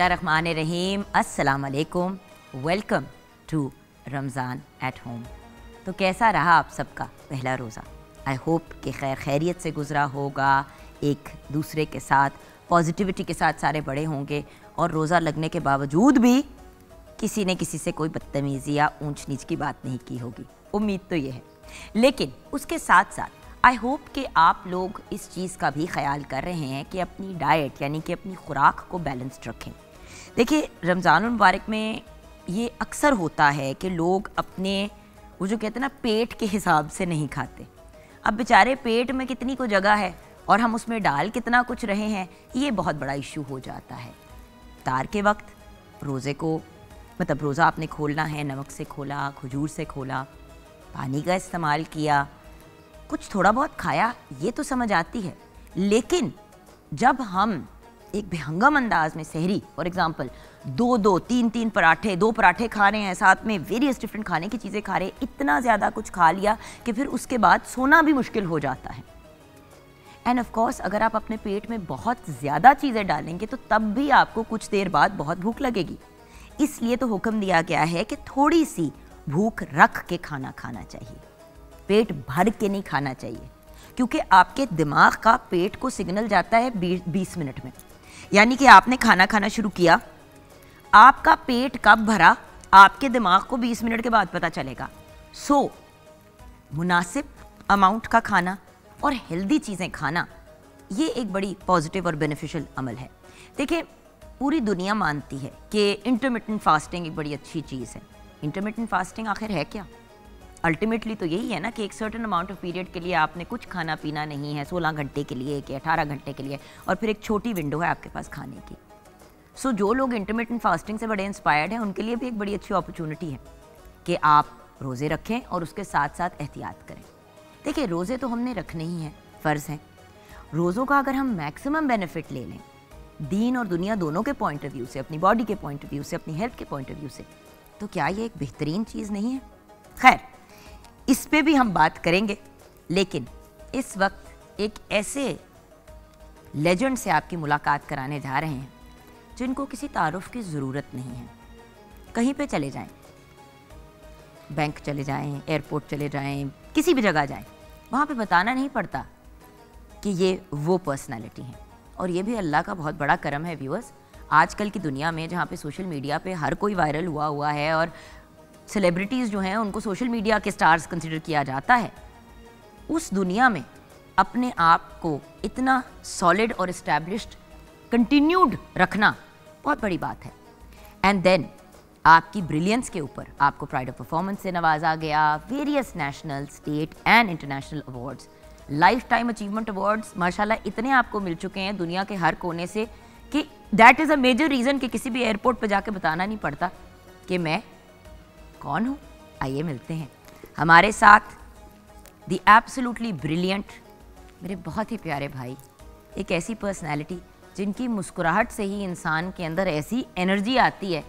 बिस्मिल्लाहिर्रहमानिर्रहीम। अस्सलाम welcome to Ramzan at home. तो कैसा रहा आप सबका पहला रोज़ा? आई होप कि खैर खैरियत से गुज़रा होगा, एक दूसरे के साथ पॉजिटिविटी के साथ सारे बड़े होंगे, और रोज़ा लगने के बावजूद भी किसी ने किसी से कोई बदतमीज़ी या ऊंच नीच की बात नहीं की होगी। उम्मीद तो ये है। लेकिन उसके साथ साथ आई होप कि आप लोग इस चीज़ का भी ख्याल कर रहे हैं कि अपनी डाइट यानी कि अपनी खुराक को बैलेंस्ड रखें। देखिए, रमज़ान मुबारक में ये अक्सर होता है कि लोग अपने, वो जो कहते हैं ना, पेट के हिसाब से नहीं खाते। अब बेचारे पेट में कितनी को जगह है और हम उसमें डाल कितना कुछ रहे हैं, ये बहुत बड़ा इशू हो जाता है। तार के वक्त, रोज़े को मतलब रोज़ा आपने खोलना है, नमक से खोला, खजूर से खोला, पानी का इस्तेमाल किया, कुछ थोड़ा बहुत खाया, ये तो समझ आती है। लेकिन जब हम एक बेहंगम अंदाज में सहरी। फॉर एग्ज़ाम्पल दो दो, तीन तीन पराठे, दो पराठे खा रहे हैं, साथ में वेरियस डिफरेंट खाने की चीज़ें खा रहे हैं, इतना ज़्यादा कुछ खा लिया कि फिर उसके बाद सोना भी मुश्किल हो जाता है। एंड ऑफ़ कोर्स अगर आप अपने पेट में बहुत ज़्यादा चीज़ें डालेंगे तो तब भी आपको कुछ देर बाद बहुत भूख लगेगी। इसलिए तो हुक्म दिया गया है कि थोड़ी सी भूख रख के खाना खाना चाहिए। पेट भर के नहीं खाना चाहिए, क्योंकि आपके दिमाग का पेट को सिग्नल जाता है बीस मिनट में। यानी कि आपने खाना खाना शुरू किया आपका पेट कब भरा आपके दिमाग को 20 मिनट के बाद पता चलेगा। सो so, मुनासिब अमाउंट का खाना और हेल्दी चीज़ें खाना ये एक बड़ी पॉजिटिव और बेनिफिशियल अमल है। देखिए पूरी दुनिया मानती है कि इंटरमीडियंट फास्टिंग एक बड़ी अच्छी चीज़ है। इंटरमीडियंट फास्टिंग आखिर है क्या? अल्टीमेटली तो यही है ना कि एक सर्टन अमाउंट ऑफ़ पीरियड के लिए आपने कुछ खाना पीना नहीं है 16 घंटे के लिए कि 18 घंटे के लिए और फिर एक छोटी विंडो है आपके पास खाने की। सो so, जो लोग इंटरमीडियंट फास्टिंग से बड़े इंस्पायर्ड हैं उनके लिए भी एक बड़ी अच्छी अपॉर्चुनिटी है कि आप रोज़े रखें और उसके साथ साथ एहतियात करें। देखिए रोज़े तो हमने रखने ही हैं फ़र्ज़ हैं। रोज़ों का अगर हम मैक्सिमम बेनिफिट ले लें दीन और दुनिया दोनों के पॉइंट ऑफ़ व्यू से अपनी बॉडी के पॉइंट ऑफ़ व्यू से अपनी हेल्थ के पॉइंट ऑफ़ व्यू से तो क्या ये एक बेहतरीन चीज़ नहीं है? खैर इस पे भी हम बात करेंगे। लेकिन इस वक्त एक ऐसे लेजेंड से आपकी मुलाकात कराने जा रहे हैं, जिनको किसी तारुफ की ज़रूरत नहीं है। कहीं पे चले जाएँ। बैंक चले जाएँ एयरपोर्ट चले जाएँ, किसी भी जगह जाएँ, वहाँ पे बताना नहीं पड़ता कि ये वो पर्सनालिटी हैं। और ये भी अल्लाह का बहुत बड़ा करम है व्यूअर्स आजकल की दुनिया में जहाँ पे सोशल मीडिया पे हर कोई वायरल हुआ हुआ है और सेलिब्रिटीज़ जो हैं, उनको सोशल मीडिया के स्टार्स कंसिडर किया जाता है। उस दुनिया में अपने आप को इतना सॉलिड और इस्टेब्लिश्ड कंटिन्यूड रखना बहुत बड़ी बात है। एंड देन आपकी ब्रिलियंस के ऊपर आपको प्राइड ऑफ़ परफॉर्मेंस से नवाजा गया various national state and international awards lifetime achievement awards माशाल्लाह इतने आपको मिल चुके हैं दुनिया के हर कोने से कि that is a major reason कि किसी भी एयरपोर्ट पर जाके बताना नहीं पड़ता कि मैं कौन हूँ? आइए मिलते हैं। हमारे साथ दी एब्सोल्युटली ब्रिलियंट मेरे बहुत ही प्यारे भाई एक ऐसी पर्सनैलिटी जिनकी मुस्कुराहट से ही इंसान के अंदर ऐसी एनर्जी आती है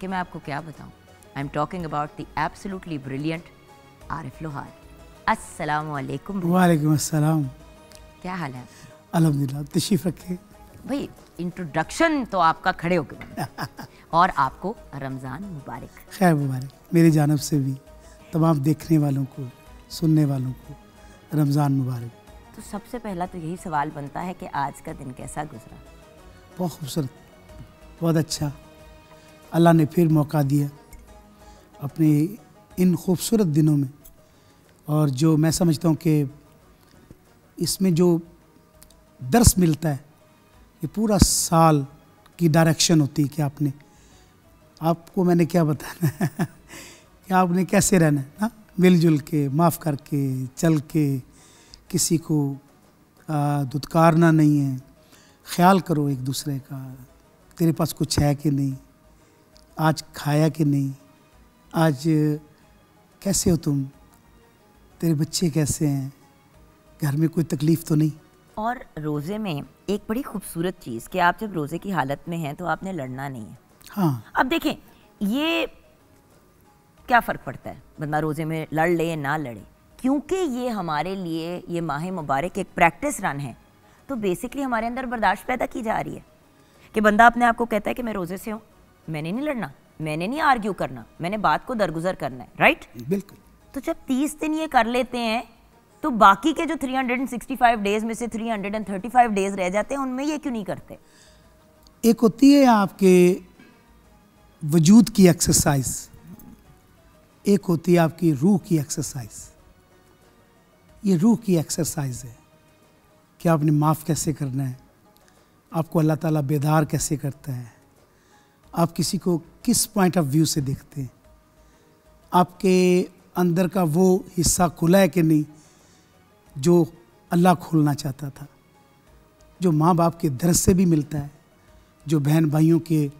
कि मैं आपको क्या बताऊँ। I am talking about the absolutely brilliant Arif Lohar अस्सलाम वालेकुम वालेकुम अस्सलाम। क्या हाल है? अल्हम्दुलिल्लाह तशरीफ़ रखे। भाई इंट्रोडक्शन तो आपका खड़े होकर और आपको रमज़ान मुबारक। खैर मुबारक। मेरी जानब से भी तमाम देखने वालों को सुनने वालों को रमज़ान मुबारक। तो सबसे पहला तो यही सवाल बनता है कि आज का दिन कैसा गुजरा? बहुत खूबसूरत बहुत अच्छा। अल्लाह ने फिर मौका दिया अपने इन खूबसूरत दिनों में। और जो मैं समझता हूँ कि इसमें जो दर्स मिलता है ये पूरा साल की डायरेक्शन होती है कि आपने, आपको मैंने क्या बताना है? कि आपने कैसे रहना है? ना मिलजुल के, माफ़ करके, चल के, किसी को दुदकारना नहीं है। ख्याल करो एक दूसरे का, तेरे पास कुछ है कि नहीं? आज खाया कि नहीं? आज कैसे हो तुम? तेरे बच्चे कैसे हैं? घर में कोई तकलीफ़ तो नहीं? और रोज़े में एक बड़ी खूबसूरत चीज़ कि आप जब रोज़े की हालत में हैं तो आपने लड़ना नहीं है। हाँ। अब देखें ये क्या फ़र्क पड़ता है? बंदा रोज़े में लड़ ले ना लड़े। क्योंकि ये हमारे लिए ये माह मुबारक एक प्रैक्टिस रन है तो बेसिकली हमारे अंदर बर्दाश्त पैदा की जा रही है कि बंदा अपने आप को कहता है कि मैं रोज़े से हूँ मैंने नहीं लड़ना मैंने नहीं आर्ग्यू करना मैंने बात को दरगुजर करना है राइट बिल्कुल। तो जब तीस दिन ये कर लेते हैं तो बाकी के जो 365 डेज़ में से 335 डेज़ रह जाते हैं, उनमें ये क्यों नहीं करते? एक होती है आपके वजूद की एक्सरसाइज एक होती है आपकी रूह की एक्सरसाइज ये रूह की एक्सरसाइज है कि आपने माफ़ कैसे करना है, आपको अल्लाह ताला बेदार कैसे करता है, आप किसी को किस पॉइंट ऑफ़ व्यू से देखते हैं, आपके अंदर का वो हिस्सा खुला है कि नहीं जो अल्लाह खोलना चाहता था जो माँ बाप के दर से भी मिलता है जो बहन भाइयों के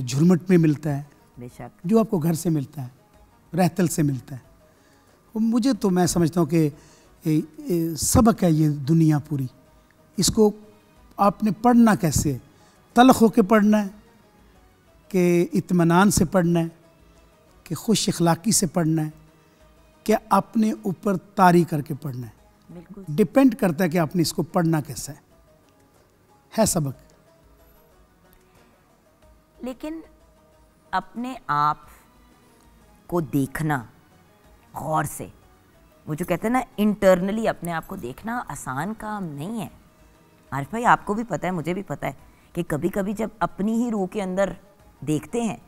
झुरमट में मिलता है बेशक। जो आपको घर से मिलता है रहतल से मिलता है। मुझे तो मैं समझता हूँ कि ए- ए- सबक है ये दुनिया पूरी। इसको आपने पढ़ना कैसे? है? तलख होके पढ़ना है कि इतमान से पढ़ना है कि खुश अखलाक़ी से पढ़ना है कि अपने ऊपर तारी करके पढ़ना है? डिपेंड करता है कि आपने इसको पढ़ना कैसा है। है सबक। लेकिन अपने आप को देखना गौर से वो जो कहते हैं ना इंटरनली अपने आप को देखना आसान काम नहीं है। आरिफ भाई आपको भी पता है मुझे भी पता है कि कभी कभी जब अपनी ही रूह के अंदर देखते हैं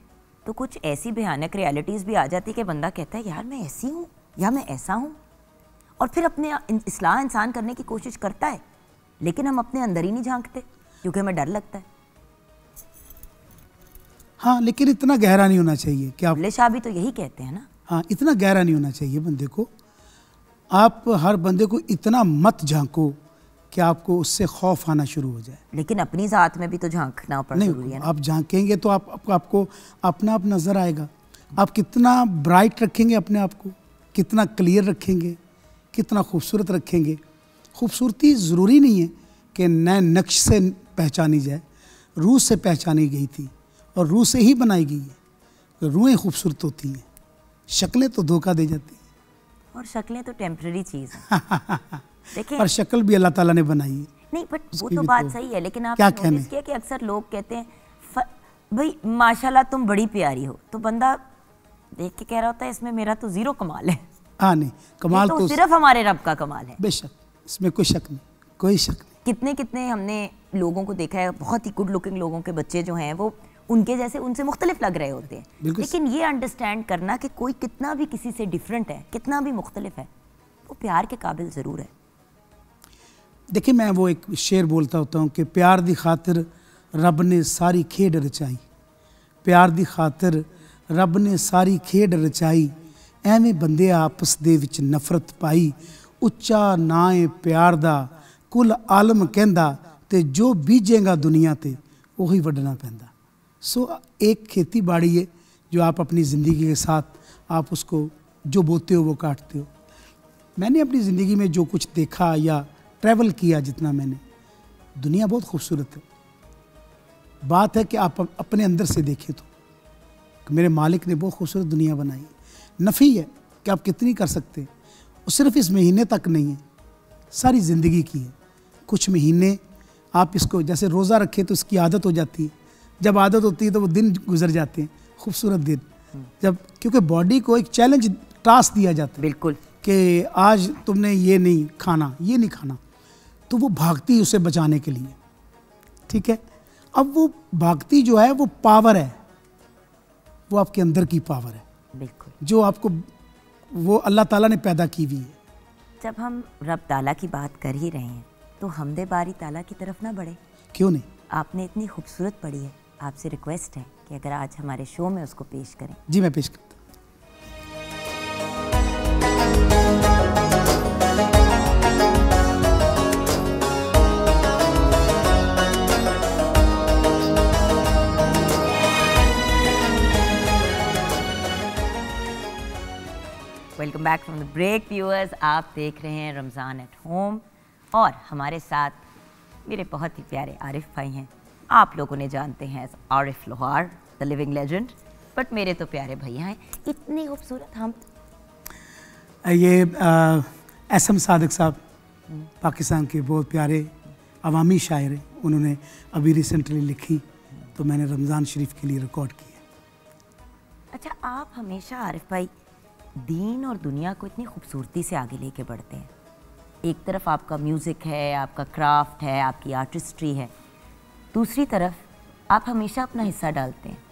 तो कुछ ऐसी भयानक रियलिटीज़ भी आ जाती है कि बंदा कहता है यार मैं ऐसी हूँ या मैं ऐसा हूँ? और फिर अपने इसलाह इंसान करने की कोशिश करता है लेकिन हम अपने अंदर ही नहीं झांकते क्योंकि हमें डर लगता है। हाँ लेकिन इतना गहरा नहीं होना चाहिए कि आप शाह भी तो यही कहते हैं ना। हाँ इतना गहरा नहीं होना चाहिए बंदे को। आप हर बंदे को इतना मत झांको कि आपको उससे खौफ आना शुरू हो जाए। लेकिन अपनी ज़ात में भी तो झांकना नहीं है आप झांकेंगे तो आप, आप आपको अपना आप नज़र आएगा। आप कितना ब्राइट रखेंगे अपने आप को कितना क्लियर रखेंगे। कितना खूबसूरत रखेंगे। खूबसूरती ज़रूरी नहीं है कि नए नक्श से पहचानी जाए। रूह से पहचानी गई थी और रूह से ही बनाई गई है। तो रूहें खूबसूरत होती हैं शक्लें तो धोखा दे जाती हैं। और शक्लें तो टेम्पररी चीज़ है। देखिए और शक्ल भी अल्लाह ताला ने बनाई है। नहीं बट वो तो बात तो- सही है लेकिन आप क्या कहने? नोटिस किया कि अक्सर लोग कहते हैं "फ- भाई माशाल्लाह तुम बड़ी प्यारी हो तो बंदा देख के कह रहा होता है इसमें मेरा तो ज़ीरो कमाल है। हाँ नहीं। कमाल तो, तो सिर्फ़ हमारे रब का कमाल है। बेशक इसमें कोई शक नहीं कोई शक नहीं। कितने कितने हमने लोगों को देखा है बहुत ही गुड लुकिंग लोगों के बच्चे जो हैं वो उनके जैसे उनसे मुख्तलिफ़ लग रहे होते हैं। लेकिन ये अंडरस्टैंड करना कि कोई कितना भी किसी से डिफरेंट है कितना भी मुख्तलिफ़ है वो प्यार के काबिल ज़रूर है। देखिए मैं वो एक शेर बोलता होता हूँ कि प्यार दी खातिर रब ने सारी खेड रचाई। प्यार दी खातिर रब ने सारी खेड रचाई। ਐਵੇਂ ਬੰਦੇ ਆਪਸ ਦੇ ਵਿੱਚ ਨਫ਼ਰਤ ਪਾਈ ਉੱਚਾ ਨਾਂ ਏ ਪਿਆਰ ਦਾ ਕੁੱਲ ਆਲਮ ਕਹਿੰਦਾ ਤੇ ਜੋ ਬੀਜੇਗਾ ਦੁਨੀਆ ਤੇ ਉਹੀ ਵੱਢਣਾ ਪੈਂਦਾ सो एक खेती बाड़ी है जो आप अपनी ज़िंदगी के साथ आप उसको जो बोते हो वो काटते हो मैंने अपनी ज़िंदगी में जो कुछ देखा या ट्रैवल किया जितना मैंने दुनिया बहुत खूबसूरत है बात है कि आप अपने अंदर से देखें तो कि मेरे मालिक ने बहुत खूबसूरत दुनिया बनाई है नफ़ी है कि आप कितनी कर सकते हैं। वो सिर्फ़ इस महीने तक नहीं है सारी ज़िंदगी की है। कुछ महीने आप इसको जैसे रोज़ा रखें तो इसकी आदत हो जाती है। जब आदत होती है तो वो दिन गुजर जाते हैं खूबसूरत दिन। जब क्योंकि बॉडी को एक चैलेंज टास्क दिया जाता है बिल्कुल। कि आज तुमने ये नहीं खाना ये नहीं खाना। तो वो भागती उसे बचाने के लिए। ठीक है? अब वो भागती जो है वो पावर है। वो आपके अंदर की पावर है। जो आपको वो अल्लाह ताला ने पैदा की हुई है। जब हम रब ताला की बात कर ही रहे हैं तो हमदे बारी ताला की तरफ़ ना बढ़े। क्यों नहीं? आपने इतनी खूबसूरत पढ़ी है। आपसे रिक्वेस्ट है कि अगर आज हमारे शो में उसको पेश करें। जी मैं पेश करता welcome back from the break viewers. आप देख रहे हैं रमज़ान एट होम और हमारे साथ मेरे बहुत ही प्यारे आरिफ भाई हैं। आप लोगों ने जानते हैं Arif Lohar the living legend but मेरे तो प्यारे भैया हैं। इतने खूबसूरत हम ये एस एम सादिक साहब पाकिस्तान के बहुत प्यारे अवामी शायर हैं। उन्होंने अभी रिसेंटली लिखी तो मैंने रमज़ान शरीफ के लिए रिकॉर्ड किया अच्छा आप हमेशा आरिफ भाई दीन और दुनिया को इतनी खूबसूरती से आगे लेके बढ़ते हैं। एक तरफ़ आपका म्यूज़िक है, आपका क्राफ्ट है, आपकी आर्टिस्ट्री है। दूसरी तरफ़ आप हमेशा अपना हिस्सा डालते हैं।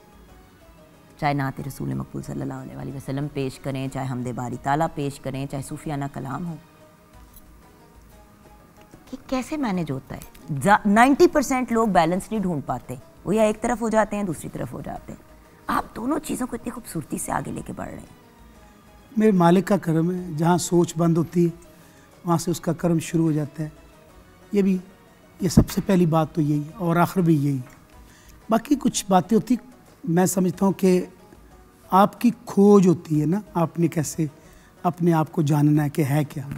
चाहे नात रसूल मकबूल सल्लल्लाहु अलैहि वसल्लम पेश करें, चाहे हमदे बारी ताला पेश करें, चाहे सूफियाना कलाम हो। कि कैसे मैनेज होता है? नाइन्टी परसेंट लोग बैलेंस नहीं ढूंढ पाते। वो या एक तरफ़ हो जाते हैं, दूसरी तरफ़ हो जाते हैं। आप दोनों चीज़ों को इतनी खूबसूरती से आगे लेके बढ़ रहे हैं। मेरे मालिक का कर्म है, जहाँ सोच बंद होती है, वहाँ से उसका कर्म शुरू हो जाता है। ये भी, ये सबसे पहली बात तो यही है, और आखिर भी यही बाकी कुछ बातें होती, मैं समझता हूँ कि आपकी खोज होती है ना, आपने कैसे अपने आप को जानना है कि है क्या।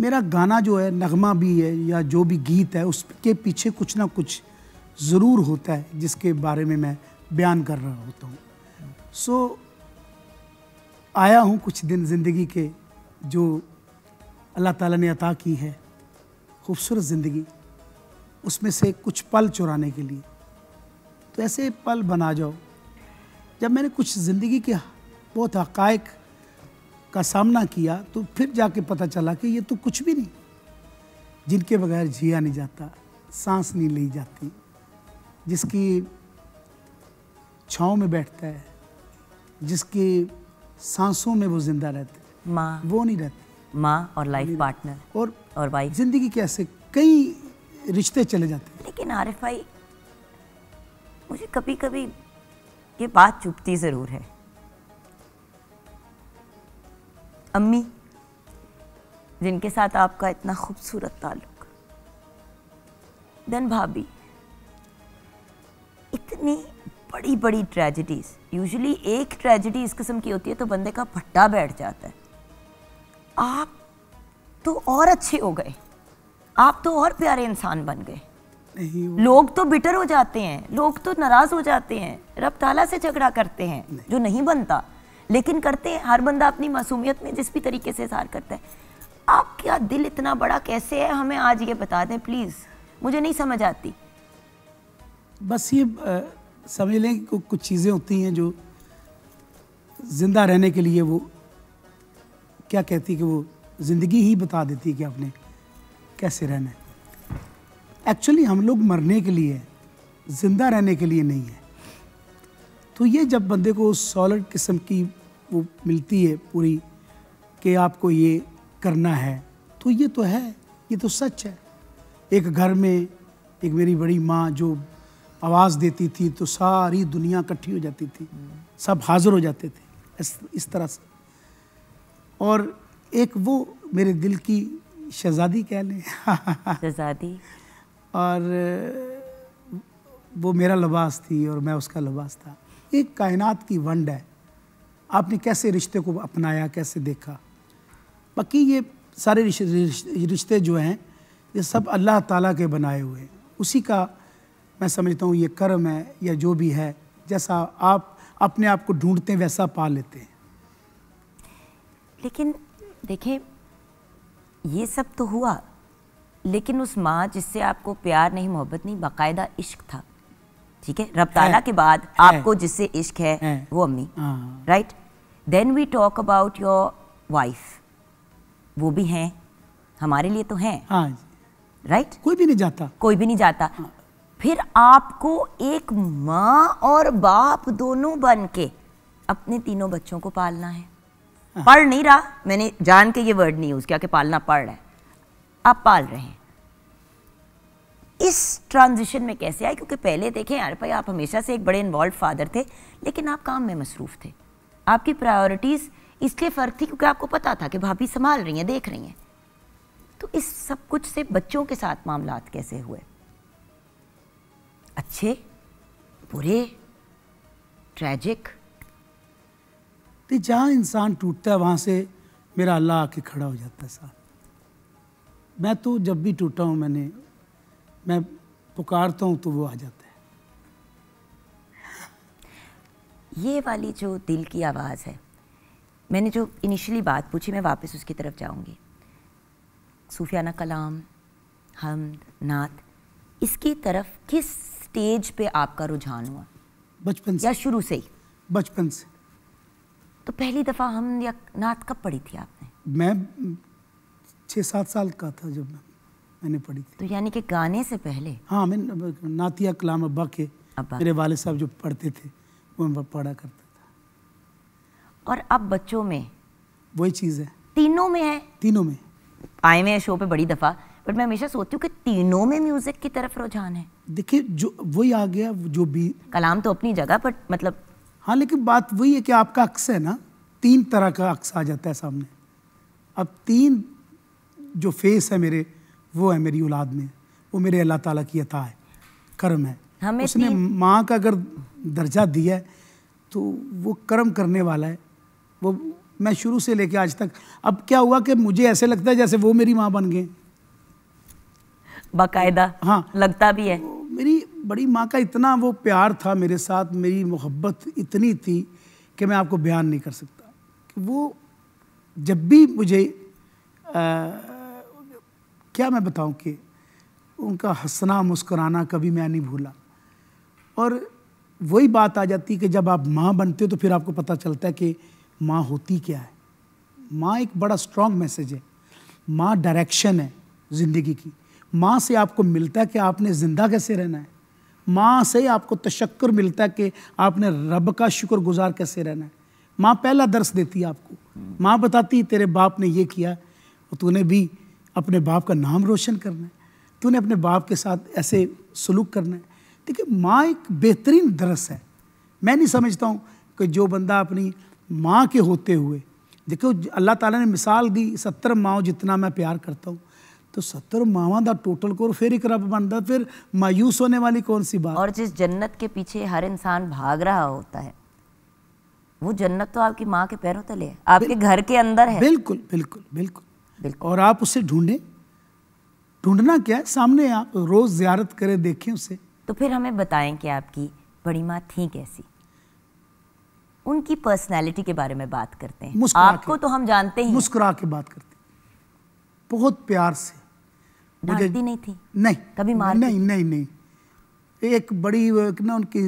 मेरा गाना जो है, नगमा भी है, या जो भी गीत है, उसके पीछे कुछ ना कुछ ज़रूर होता है, जिसके बारे में मैं बयान कर रहा होता हूँ। सो आया हूँ कुछ दिन ज़िंदगी के जो अल्लाह ताला ने अता की है, खूबसूरत ज़िंदगी, उसमें से कुछ पल चुराने के लिए। तो ऐसे पल बना जाओ, जब मैंने कुछ ज़िंदगी के बहुत हक़ का सामना किया तो फिर जाके पता चला कि ये तो कुछ भी नहीं, जिनके बगैर जिया नहीं जाता, सांस नहीं ली जाती, जिसकी छाँव में बैठता है, जिसकी सांसों में वो ज़िंदा रहते माँ। वो नहीं रहते। माँ और लाइफ पार्टनर और और वाइफ ज़िंदगी कैसे कई रिश्ते चले जाते हैं। लेकिन आरिफ भाई मुझे कभी कभी ये बात चुपती ज़रूर है। अम्मी जिनके साथ आपका इतना खूबसूरत ताल्लुक देन भाभी इतनी बड़ी बड़ी ट्रेजिडीज यूजुअली एक ट्रेजिडी इस किस्म की होती है तो बंदे का भट्टा बैठ जाता है। आप तो और अच्छे हो गए। आप तो और प्यारे इंसान बन गए। लोग तो बिटर हो जाते हैं। लोग तो नाराज़ हो जाते हैं। रब ताला से झगड़ा करते हैं नहीं। जो नहीं बनता। लेकिन करते हैं। हर बंदा अपनी मासूमियत में जिस भी तरीके से इजहार करता है। आपका दिल इतना बड़ा कैसे है? हमें आज ये बता दें प्लीज़ मुझे नहीं समझ आती। बस ये समझ लें कि, कुछ चीज़ें होती हैं जो ज़िंदा रहने के लिए वो क्या कहती कि वो ज़िंदगी ही बता देती कि आपने कैसे रहना है। एक्चुअली हम लोग मरने के लिए, ज़िंदा रहने के लिए नहीं है। तो ये जब बंदे को सॉलिड किस्म की वो मिलती है पूरी कि आपको ये करना है तो ये तो है, ये तो सच है। एक घर में एक मेरी बड़ी माँ जो आवाज़ देती थी तो सारी दुनिया इकट्ठी हो जाती थी। सब हाजिर हो जाते थे इस इस तरह से। और एक वो मेरे दिल की शहजादी कह लें। शहजादी। और वो मेरा लिबास थी और मैं उसका लिबास था। एक कायनात की वंड है। आपने कैसे रिश्ते को अपनाया कैसे देखा? बाकी ये सारे रिश्ते जो हैं ये सब अल्लाह ताला के बनाए हुए हैं। उसी का मैं समझता हूँ ये कर्म है या जो भी है जैसा आप अपने आप को ढूंढते हैं वैसा पा लेते हैं। लेकिन देखें ये सब तो हुआ लेकिन उस माँ जिससे आपको प्यार नहीं मोहब्बत नहीं बाकायदा इश्क था। ठीक है? है, के बाद है। आपको जिससे इश्क है है। वो अम्मी। हाँ। Right then we talk about your wife वो भी हैं हमारे लिए तो हैं। हाँ जी। राइट कोई भी नहीं जाता। कोई भी नहीं जाता। फिर आपको एक माँ और बाप दोनों बन के अपने तीनों बच्चों को पालना है। पढ़ नहीं रहा। मैंने जान के ये वर्ड नहीं यूज़ किया कि पालना पढ़ रहा है। आप पाल रहे हैं। इस ट्रांजिशन में कैसे आए? क्योंकि पहले देखें यार भाई आप हमेशा से एक बड़े इन्वॉल्व फादर थे लेकिन आप काम में मसरूफ थे। आपकी प्रायोरिटीज इसलिए फ़र्क थी क्योंकि आपको पता था कि भाभी संभाल रही हैं देख रही हैं। तो इस सब कुछ से बच्चों के साथ मामला कैसे हुए? अच्छे बुरे ट्रैजिक तो जहाँ इंसान टूटता है वहाँ से मेरा अल्लाह आके खड़ा हो जाता है साथ मैं तो जब भी टूटा हूँ मैंने मैं पुकारता हूँ तो वो आ जाता है। ये वाली जो दिल की आवाज़ है मैंने जो इनिशियली बात पूछी मैं वापस उसकी तरफ़ जाऊँगी। सूफियाना कलाम हमद नात इसकी तरफ़ किस स्टेज पे आपका रुझान हुआ? बचपन से। या शुरू से ही? बचपन से। तो पहली दफ़ा हम या नात कब पढ़ी थी आपने? मैं छः सात साल का था जब मैं मैंने पढ़ी थी। तो यानी कि गाने से पहले? हाँ मैं नातिया कलाम अब्बा के अब्बा। मेरे वाले साहब जो पढ़ते थे वो मैं पढ़ा करता था। और अब बच्चों में? वही चीज़ है। तीनों में है? तीनों में। आए हुए शो पे बड़ी दफ़ा। बट मैं हमेशा सोचती हूँ कि तीनों में म्यूज़िक की तरफ़ रुझान है। देखिए जो वही आ गया जो भी। कलाम तो अपनी जगह बट मतलब हाँ लेकिन बात वही है कि आपका अक्स है ना तीन तरह का अक्स आ जाता है सामने। अब तीन जो फेस है मेरे वो है मेरी औलाद में। वो मेरे अल्लाह ताला की अता है कर्म है। हमें उसने माँ का अगर दर्जा दिया है तो वो कर्म करने वाला है। वो मैं शुरू से लेके आज तक अब क्या हुआ कि मुझे ऐसे लगता है जैसे वो मेरी माँ बन गए। बाकायदा हाँ। लगता भी है। मेरी बड़ी माँ का इतना वो प्यार था मेरे साथ मेरी मोहब्बत इतनी थी कि मैं आपको बयान नहीं कर सकता। कि वो जब भी मुझे आ, क्या मैं बताऊँ कि उनका हंसना मुस्कुराना कभी मैं नहीं भूला। और वही बात आ जाती है कि जब आप माँ बनते हो तो फिर आपको पता चलता है कि माँ होती क्या है। माँ एक बड़ा स्ट्रॉन्ग मैसेज है। माँ डायरेक्शन है ज़िंदगी की। माँ से आपको मिलता है कि आपने ज़िंदा कैसे रहना है? माँ से आपको तशक्कर मिलता है कि आपने रब का शुक्रगुजार कैसे रहना है? माँ पहला दर्स देती है आपको। माँ बताती है, तेरे बाप ने ये किया और तूने भी अपने बाप का नाम रोशन करना है। तूने अपने बाप के साथ ऐसे सलूक करना है। देखिए, माँ एक बेहतरीन दरस है। मैं नहीं समझता हूँ कि जो बंदा अपनी माँ के होते हुए, देखो, अल्लाह ताला ने मिसाल दी, सत्तर माओ जितना मैं प्यार करता हूँ। तो सत्तर मावा का टोटल कोर फिर एक रब बनता फिर मायूस होने वाली कौन सी बात? और जिस जन्नत के पीछे हर इंसान भाग रहा होता है वो जन्नत तो आपकी माँ के पैरों तले है आपके घर के अंदर है। बिल्कुल बिल्कुल बिल्कुल। बिल्कुल। और आप उसे ढूंढें। ढूंढना क्या है? सामने आप रोज़ जियारत करें देखें उसे। तो फिर हमें बताएँ कि आपकी बड़ी माँ थी कैसी। उनकी पर्सनैलिटी के बारे में बात करते हैं। आपको तो हम जानते ही। मुस्कुरा के बात करते हैं। बहुत प्यार से। मुझे नहीं थी? नहीं। कभी मार नहीं नहीं नहीं। एक बड़ी ना उनकी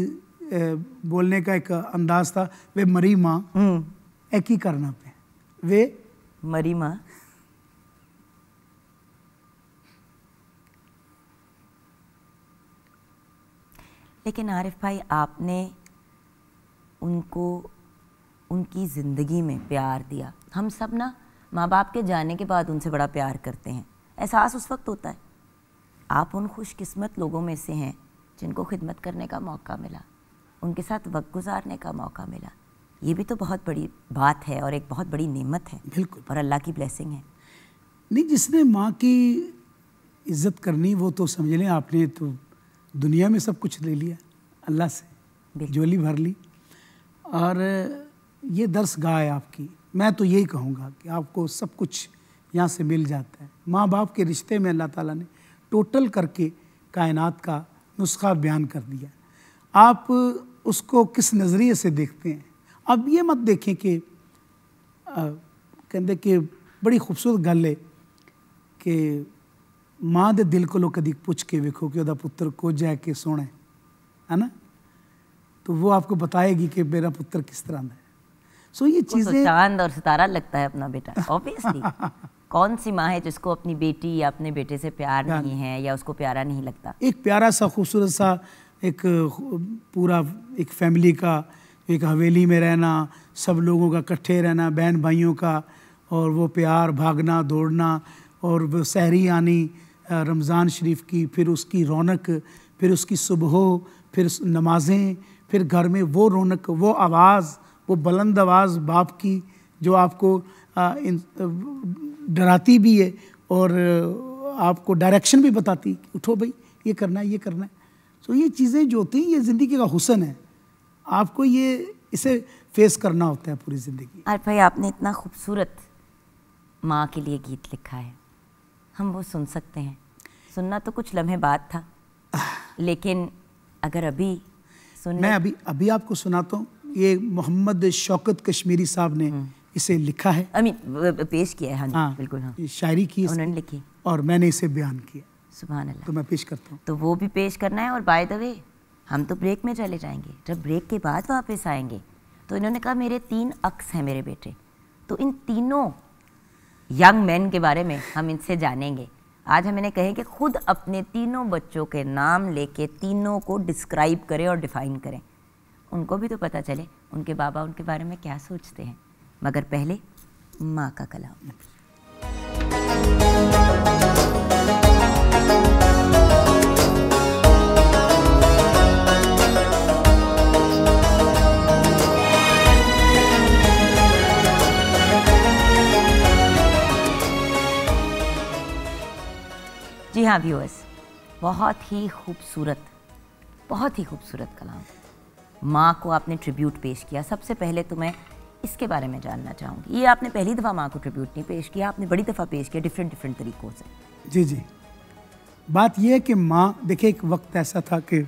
बोलने का एक अंदाज था वे मरी माँ। हम्म। एक ही करना पे। वे मरी माँ? लेकिन आरिफ भाई आपने उनको उनकी ज़िंदगी में प्यार दिया। हम सब ना माँ बाप के जाने के बाद उनसे बड़ा प्यार करते हैं। एहसास उस वक्त होता है। आप उन खुशकिस्मत लोगों में से हैं जिनको खिदमत करने का मौका मिला उनके साथ वक्त गुजारने का मौका मिला। ये भी तो बहुत बड़ी बात है और एक बहुत बड़ी नेमत है बिल्कुल। और अल्लाह की ब्लेसिंग है। नहीं जिसने माँ की इज़्ज़त करनी वो तो समझ लें आपने तो दुनिया में सब कुछ ले लिया अल्लाह से। झोली भर ली। और ये दर्स गाह है आपकी। मैं तो यही कहूँगा कि आपको सब कुछ यहाँ से मिल जाता है। माँ बाप के रिश्ते में अल्लाह ताला ने टोटल करके कायनात का नुस्खा बयान कर दिया। आप उसको किस नज़रिए से देखते हैं? अब ये मत देखें कि कहते कि बड़ी खूबसूरत गल है कि माँ दे दिल को कभी पुछ के वेखो कि वह पुत्र को जै के सोना है है ना? तो वो आपको बताएगी कि मेरा पुत्र किस तरह है। सो so, ये तो चीज़ें चाँद और सितारा लगता है अपना बेटा ऑब्वियसली कौन सी माँ है जिसको अपनी बेटी या अपने बेटे से प्यार नहीं है या उसको प्यारा नहीं लगता? एक प्यारा सा खूबसूरत सा एक पूरा एक फैमिली का एक हवेली में रहना सब लोगों का इकट्ठे रहना बहन भाइयों का और वो प्यार भागना दौड़ना और वो सहरी आनी रमज़ान शरीफ की फिर उसकी रौनक फिर उसकी सुबह फिर नमाजें फिर घर में वो रौनक वो आवाज़ वो बुलंद आवाज़ बाप की जो आपको इन डराती भी है और आपको डायरेक्शन भी बताती उठो भाई ये करना है ये करना है। तो ये चीज़ें जो होती हैं ये ज़िंदगी का हुसन है। आपको ये इसे फेस करना होता है पूरी ज़िंदगी। और भाई आपने इतना खूबसूरत माँ के लिए गीत लिखा है। हम वो सुन सकते हैं। सुनना तो कुछ लम्हे बाद था। लेकिन अगर अभी सुन मैं अभी अभी आपको सुनाता हूँ। ये मोहम्मद शौकत कश्मीरी साहब ने इसे लिखा है। आई मीन पेश किया है हाँ हाँ बिल्कुल हाँ। ये शायरी की उन्होंने लिखी। और मैंने इसे बयान किया। सुबह अल्लाह तो मैं पेश करता हूँ। तो वो भी पेश करना है और बाय द वे हम तो ब्रेक में चले जाएँगे। जब ब्रेक के बाद वापस आएँगे तो इन्होंने कहा मेरे तीन अक्स हैं मेरे बेटे। तो इन तीनों यंग मैन के बारे में हम इनसे जानेंगे। आज हम इन्हें कहें कि खुद अपने तीनों बच्चों के नाम लेके तीनों को डिस्क्राइब करें और डिफाइन करें। उनको भी तो पता चले उनके बाबा उनके बारे में क्या सोचते हैं। मगर पहले माँ का कलाम। जी हाँ व्यूअर्स बहुत ही खूबसूरत, बहुत ही खूबसूरत कलाम। माँ को आपने ट्रिब्यूट पेश किया। सबसे पहले तो मैं इसके बारे में जानना चाहूँगी। ये आपने पहली दफ़ा माँ को ट्रिब्यूट नहीं पेश किया आपने बड़ी दफ़ा पेश किया डिफरेंट डिफरेंट तरीक़ों से। जी जी। बात यह है कि माँ देखिए एक वक्त ऐसा था कि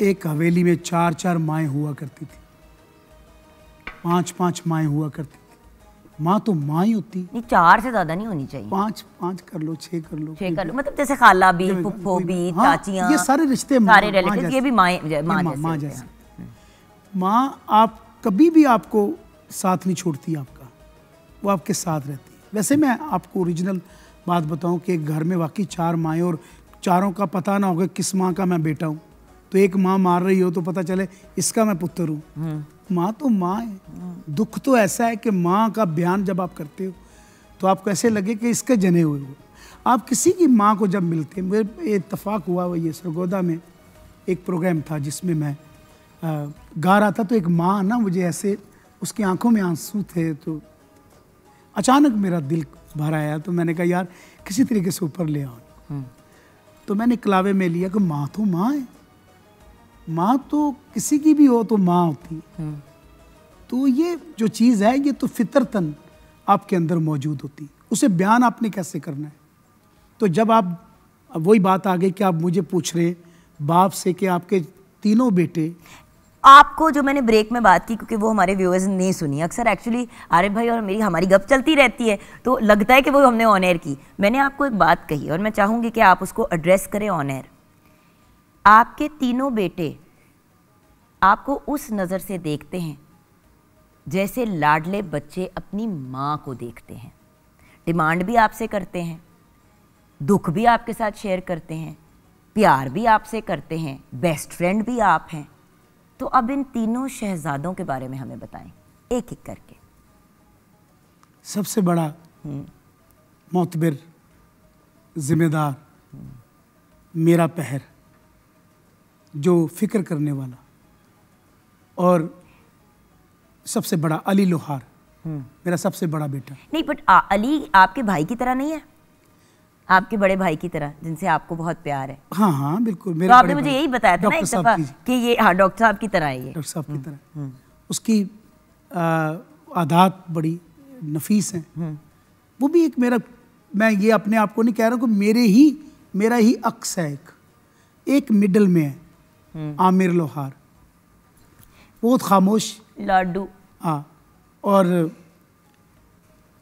एक हवेली में चार चार माएँ हुआ करती थी। पाँच पाँच माएँ हुआ करती थी। माँ तो माँ ही होती। नहीं चार से ज़्यादा नहीं होनी चाहिए। पाँच पाँच कर लो छह कर लो। छह कर लो। मतलब जैसे खाला भी पुप्पो भी हाँ, चाचियाँ ये सारे रिश्ते सारे रिलेटिव ये भी माँ माँ। जैसे। माँ आप कभी भी आपको साथ नहीं छोड़ती आपका। वो आपके साथ रहती है। वैसे मैं आपको ओरिजिनल बात बताऊँ कि एक घर में वाकई चार माएँ और चारों का पता ना होगा किस माँ का मैं बेटा हूँ। तो एक माँ मार रही हो तो पता चले इसका मैं पुत्र हूँ। माँ तो माँ है। दुख तो ऐसा है कि माँ का बयान जब आप करते हो तो आपको ऐसे लगे कि इसके जने हुए हो। आप किसी की माँ को जब मिलते हैं मेरे इतफाक हुआ वो ये सरगोदा में एक प्रोग्राम था जिसमें मैं गा रहा था तो एक माँ ना मुझे ऐसे उसकी आँखों में आँसू थे तो अचानक मेरा दिल भर आया तो मैंने कहा यार किसी तरीके से ऊपर ले आओ। तो मैंने कलावे में लिया कि माँ तो माँ है। माँ तो किसी की भी हो तो माँ होती है। तो ये जो चीज़ है ये तो फितरतन आपके अंदर मौजूद होती उसे बयान आपने कैसे करना है? तो जब आप वही बात आ गई कि आप मुझे पूछ रहे बाप से कि आपके तीनों बेटे आपको जो मैंने ब्रेक में बात की, क्योंकि वो हमारे व्यूअर्स नहीं सुनी। अक्सर एक्चुअली आरिफ भाई और मेरी हमारी गप चलती रहती है तो लगता है कि वो हमने ऑन एयर की। मैंने आपको एक बात कही, और मैं चाहूँगी कि आप उसको एड्रेस करें ऑन एयर आपके तीनों बेटे आपको उस नज़र से देखते हैं, जैसे लाडले बच्चे अपनी माँ को देखते हैं। डिमांड भी आपसे करते हैं, दुख भी आपके साथ शेयर करते हैं, प्यार भी आपसे करते हैं बेस्ट फ्रेंड भी आप हैं। तो अब इन तीनों शहजादों के बारे में हमें बताएँ एक एक करके। सबसे बड़ा मोतबिर जिम्मेदार मेरा पहर जो फ़िक्र करने वाला और सबसे बड़ा अली लोहार मेरा सबसे बड़ा बेटा। नहीं बट अली आपके भाई की तरह नहीं है? आपके बड़े भाई की तरह जिनसे आपको बहुत प्यार है। हाँ हाँ बिल्कुल मेरे तो आपने मुझे यही बताया था ना एक दफ़ा कि ये हाँ डॉक्टर साहब की तरह है ये। डॉक्टर साहब की तरह। उसकी आदात बड़ी नफीस हैं। वो भी एक मेरा मैं ये अपने आप को नहीं कह रहा हूँ कि मेरे ही मेरा ही अक्स है एक। एक मिडल में है आमिर लोहार। बहुत खामोश। लाडू। हाँ और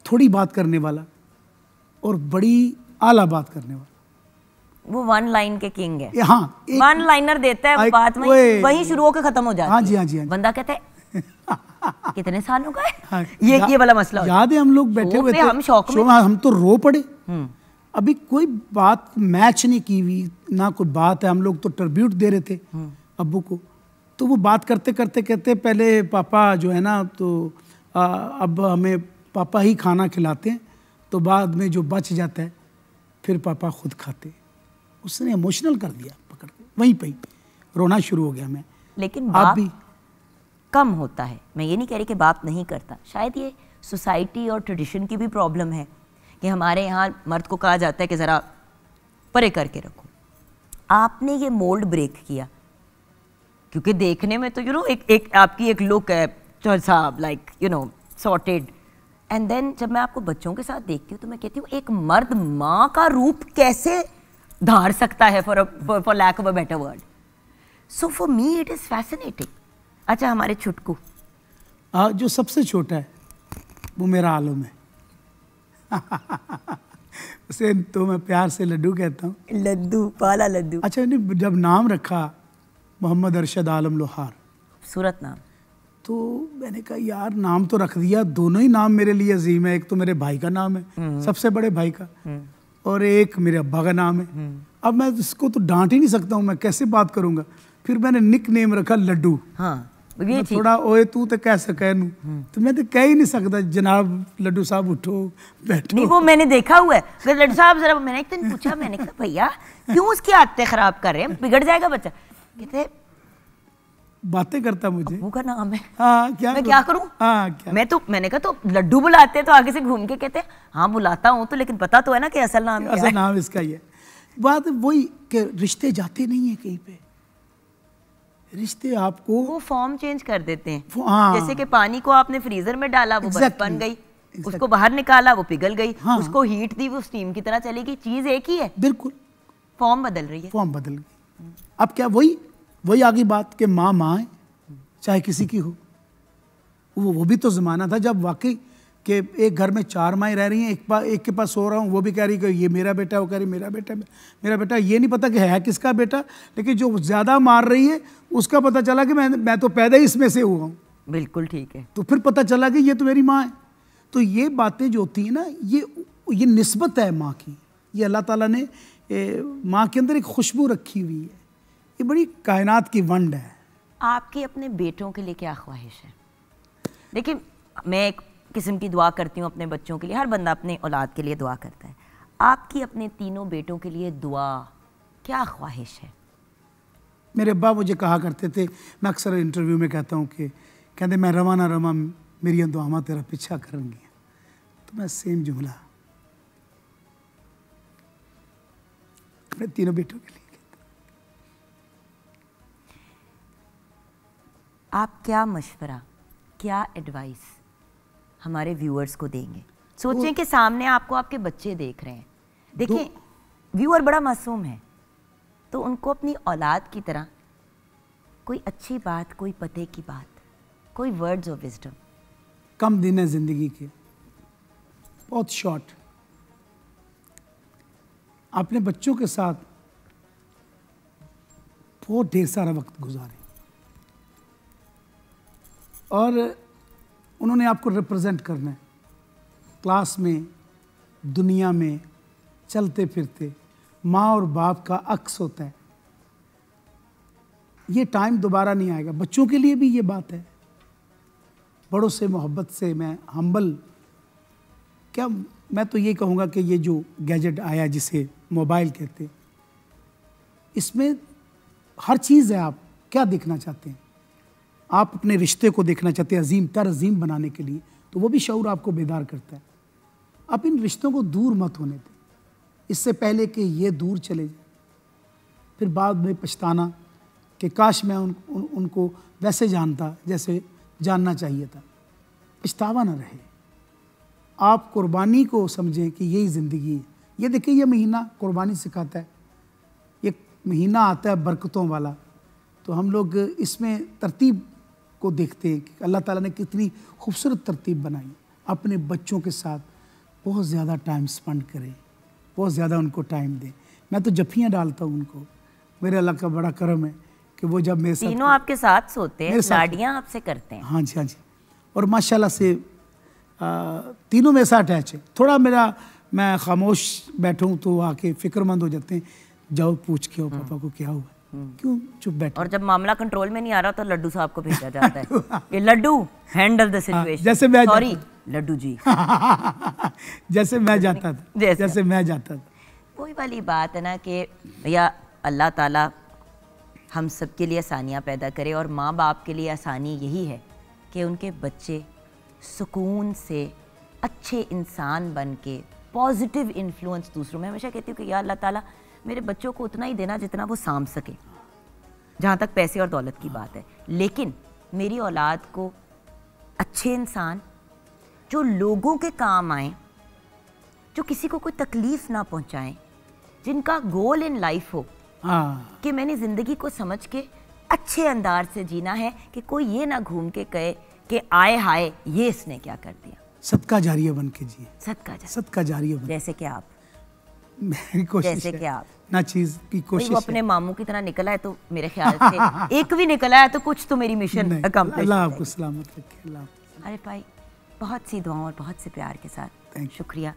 थोड़ी बात करने वाला। और बड़ी आला बात करने वाला। वो वन लाइन के किंग है। हाँ वन लाइनर देता है बात वहीं ओए। वहीं शुरू होकर खत्म हो जाती हाँ है। जी, हाँ जी, हाँ बंदा कहता है कितने सालों का हाँ, है ये ये वाला मसला याद है हम लोग बैठे हुए थे? हम शौक में में हम तो रो पड़े। हम्म, अभी कोई बात मैच नहीं की हुई ना कोई बात है। हम लोग तो ट्रिब्यूट दे रहे थे अबू को। तो वो बात करते करते कहते पहले पापा जो है ना तो आ, अब हमें पापा ही खाना खिलाते हैं तो बाद में जो बच जाता है फिर पापा खुद खाते। उसने इमोशनल कर दिया पकड़ के वहीं पे ही। रोना शुरू हो गया मैं। लेकिन आप बाप भी? कम होता है। मैं ये नहीं कह रही कि बाप नहीं करता। शायद ये सोसाइटी और ट्रेडिशन की भी प्रॉब्लम है कि हमारे यहाँ मर्द को कहा जाता है कि ज़रा परे करके रखो। आपने ये मोल्ड ब्रेक किया। क्योंकि देखने में तो यू you नो know, एक एक आपकी एक लुक है साहब like you know sorted and then जब मैं आपको बच्चों के साथ देखती हूँ तो मैं कहती हूँ एक मर्द माँ का रूप कैसे धार सकता है for for lack of a better word so for me it is fascinating अच्छा हमारे छुटकू। आ, जो सबसे छोटा है वो मेरा आलम है। उसे तो मैं प्यार से लड्डू कहता हूँ। लड्डू पाला लड्डू। अच्छा नहीं जब नाम रखा मोहम्मद अरशद आलम लोहार। सूरत नाम। तो मैंने कहा यार नाम तो रख दिया दोनों ही नाम मेरे लिए अजीम है एक तो मेरे भाई का नाम है सबसे बड़े भाई का और एक मेरे अब्बा का नाम है। अब मैं इसको तो डांट ही नहीं सकता हूँ मैं कैसे बात करूँगा? फिर मैंने निक नेम रखा लड्डू। हाँ ये थोड़ा ओए तू तो कैसे कहनू तो मैं तो कह ही नहीं सकता जनाब लड्डू साहब उठो नहीं बैठो वो मैंने देखा हुआ है। फिर लड्डू साहब जरा मैंने एक दिन पूछा मैंने कहा भैया क्यों उसकी आदतें खराब कर रहे हैं? बिगड़ जाएगा बच्चा? कहते बातें करता मुझे। अबू का नाम है। हाँ क्या मैं क्या करूँ? हाँ क्या? मैं तो मैंने कहा तो लड्डू बुलाते हैं तो आगे से घूम के कहते हैं हाँ बुलाता हूँ तो लेकिन पता तो है ना कि असल नाम क्या असल नाम इसका ही है। बात वही कि रिश्ते जाते नहीं है कहीं पे। रिश्ते आपको वो फॉर्म चेंज कर देते हैं। हाँ। जैसे कि पानी को आपने फ्रीजर में डाला वो Exactly. बन गई Exactly. उसको बाहर निकाला वो पिघल गई हाँ। उसको हीट दी वो स्टीम की तरह चलेगी चीज़ एक ही है। बिल्कुल। फॉर्म बदल रही है। फॉर्म बदल गई। अब क्या वही वही आगे बात कि माँ माँ है चाहे किसी की हो। वो वो भी तो ज़माना था जब वाकई कि एक घर में चार माएँ रह रही हैं एक पा एक के पास सो रहा हूँ वो भी कह रही कि ये मेरा बेटा है, वो कह रही मेरा बेटा मेरा बेटा ये नहीं पता कि है किसका बेटा लेकिन जो ज़्यादा मार रही है उसका पता चला कि मैं मैं तो पैदा ही इसमें से हुआ हूँ। बिल्कुल ठीक है। तो फिर पता चला कि ये तो मेरी माँ है। तो ये बातें जो होती हैं ना ये ये नस्बत है माँ की। ये अल्लाह ताला ने माँ के अंदर एक खुशबू रखी हुई है। ये बड़ी कायनात की वंड है। आपकी अपने बेटों के लिए क्या ख्वाहिश है? देखिए मैं एक किस्म की दुआ करती हूँ अपने बच्चों के लिए। हर बंदा अपने औलाद के लिए दुआ करता है। आपकी अपने तीनों बेटों के लिए दुआ क्या ख्वाहिश है? मेरे अब्बा मुझे कहा करते थे मैं अक्सर इंटरव्यू में कहता हूँ कि कहते मैं रमा ना रमा मेरी दुआमा तेरा पीछा करूँगी। तो मैं सेम जुमला अपने तीनों बेटों के लिए। आप क्या मशवरा क्या एडवाइस हमारे व्यूअर्स को देंगे? सोचें कि सामने आपको आपके बच्चे देख रहे हैं। देखिए व्यूअर बड़ा मासूम है तो उनको अपनी औलाद की तरह कोई अच्छी बात कोई पते की बात कोई वर्ड्स ऑफ़ विजडम कम दिन है ज़िंदगी के बहुत शॉर्ट अपने बच्चों के साथ बहुत ढेर सारा वक्त गुजारें और उन्होंने आपको रिप्रेजेंट करना है। क्लास में, दुनिया में, चलते फिरते, माँ और बाप का अक्स होता है। ये टाइम दोबारा नहीं आएगा। बच्चों के लिए भी ये बात है। बड़ों से, मोहब्बत से मैं हम्बल क्या मैं तो ये कहूँगा कि ये जो गैजेट आया जिसे मोबाइल कहते इसमें हर चीज़ है आप क्या देखना चाहते हैं? आप अपने रिश्ते को देखना चाहते हैं अजीम तर अजीम बनाने के लिए तो वो भी शौर आपको बेदार करता है। आप इन रिश्तों को दूर मत होने दें। इससे पहले कि ये दूर चले जाए। फिर बाद में पछताना कि काश मैं उन, उन, उनको वैसे जानता जैसे जानना चाहिए था। पछतावा ना रहे। आप कुर्बानी को समझें कि यही ज़िंदगी है। ये देखिए ये महीना कुर्बानी सिखाता है। ये महीना आता है बरकतों वाला। तो हम लोग इसमें तरतीब को देखते हैं कि अल्लाह ताला ने कितनी खूबसूरत तरतीब बनाई। अपने बच्चों के साथ बहुत ज़्यादा टाइम स्पेंड करें बहुत ज़्यादा उनको टाइम दें। मैं तो जफियाँ डालता हूँ उनको। मेरे अल्लाह का बड़ा करम है कि वो जब मेरे साथ तीनों आपके साथ सोते हैं लाडियाँ आपसे करते हैं। हाँ जी हाँ जी। और माशाल्लाह से आ, तीनों मेरे साथ अटैच है। थोड़ा मेरा मैं खामोश बैठूं तो आके फिक्रमंद हो जाते हैं जाओ पूछ के हो पापा को क्या हुआ। क्यों चुप बैठे? और जब मामला कंट्रोल में नहीं आ रहा तो लड्डू साहब को भेजा जाता है। ये लड्डू हैंडल द सिचुएशन जैसे मैं सॉरी लड्डू जी। जैसे मैं जाता था। जैसे। मैं जाता था। वही वाली बात है ना कि भैया अल्लाह ताला हम सब के लिए आसानियाँ पैदा करे और माँ बाप के लिए आसानी यही है कि उनके बच्चे सुकून से अच्छे इंसान बन के पॉजिटिव इन्फ्लुएंस दूसरों में हमेशा कहती हूँ कि या अल्लाह ताला मेरे बच्चों को उतना ही देना जितना वो साम सके। जहाँ तक पैसे और दौलत की बात है। लेकिन मेरी औलाद को अच्छे इंसान जो लोगों के काम आए जो किसी को कोई तकलीफ़ ना पहुंचाएँ जिनका गोल इन लाइफ हो हाँ। कि मैंने ज़िंदगी को समझ के अच्छे अंदाज से जीना है कि कोई ये ना घूम के कहे कि आए हाय ये इसने क्या कर दिया। सदका जारिया बन के जिए। सदका सदका जारिया जैसे कि आप। मेरी कोशिश जैसे है। कि आप। ना चीज़ की कोशिश वो अपने मामू की तरह निकला है तो मेरे ख्याल से एक भी निकला है तो कुछ तो मेरी मिशन अकम्प्लिश अल्लाह आपको सलामत रखे अल्लाह अरे भाई बहुत सी दुआओं और बहुत से प्यार के साथ। शुक्रिया।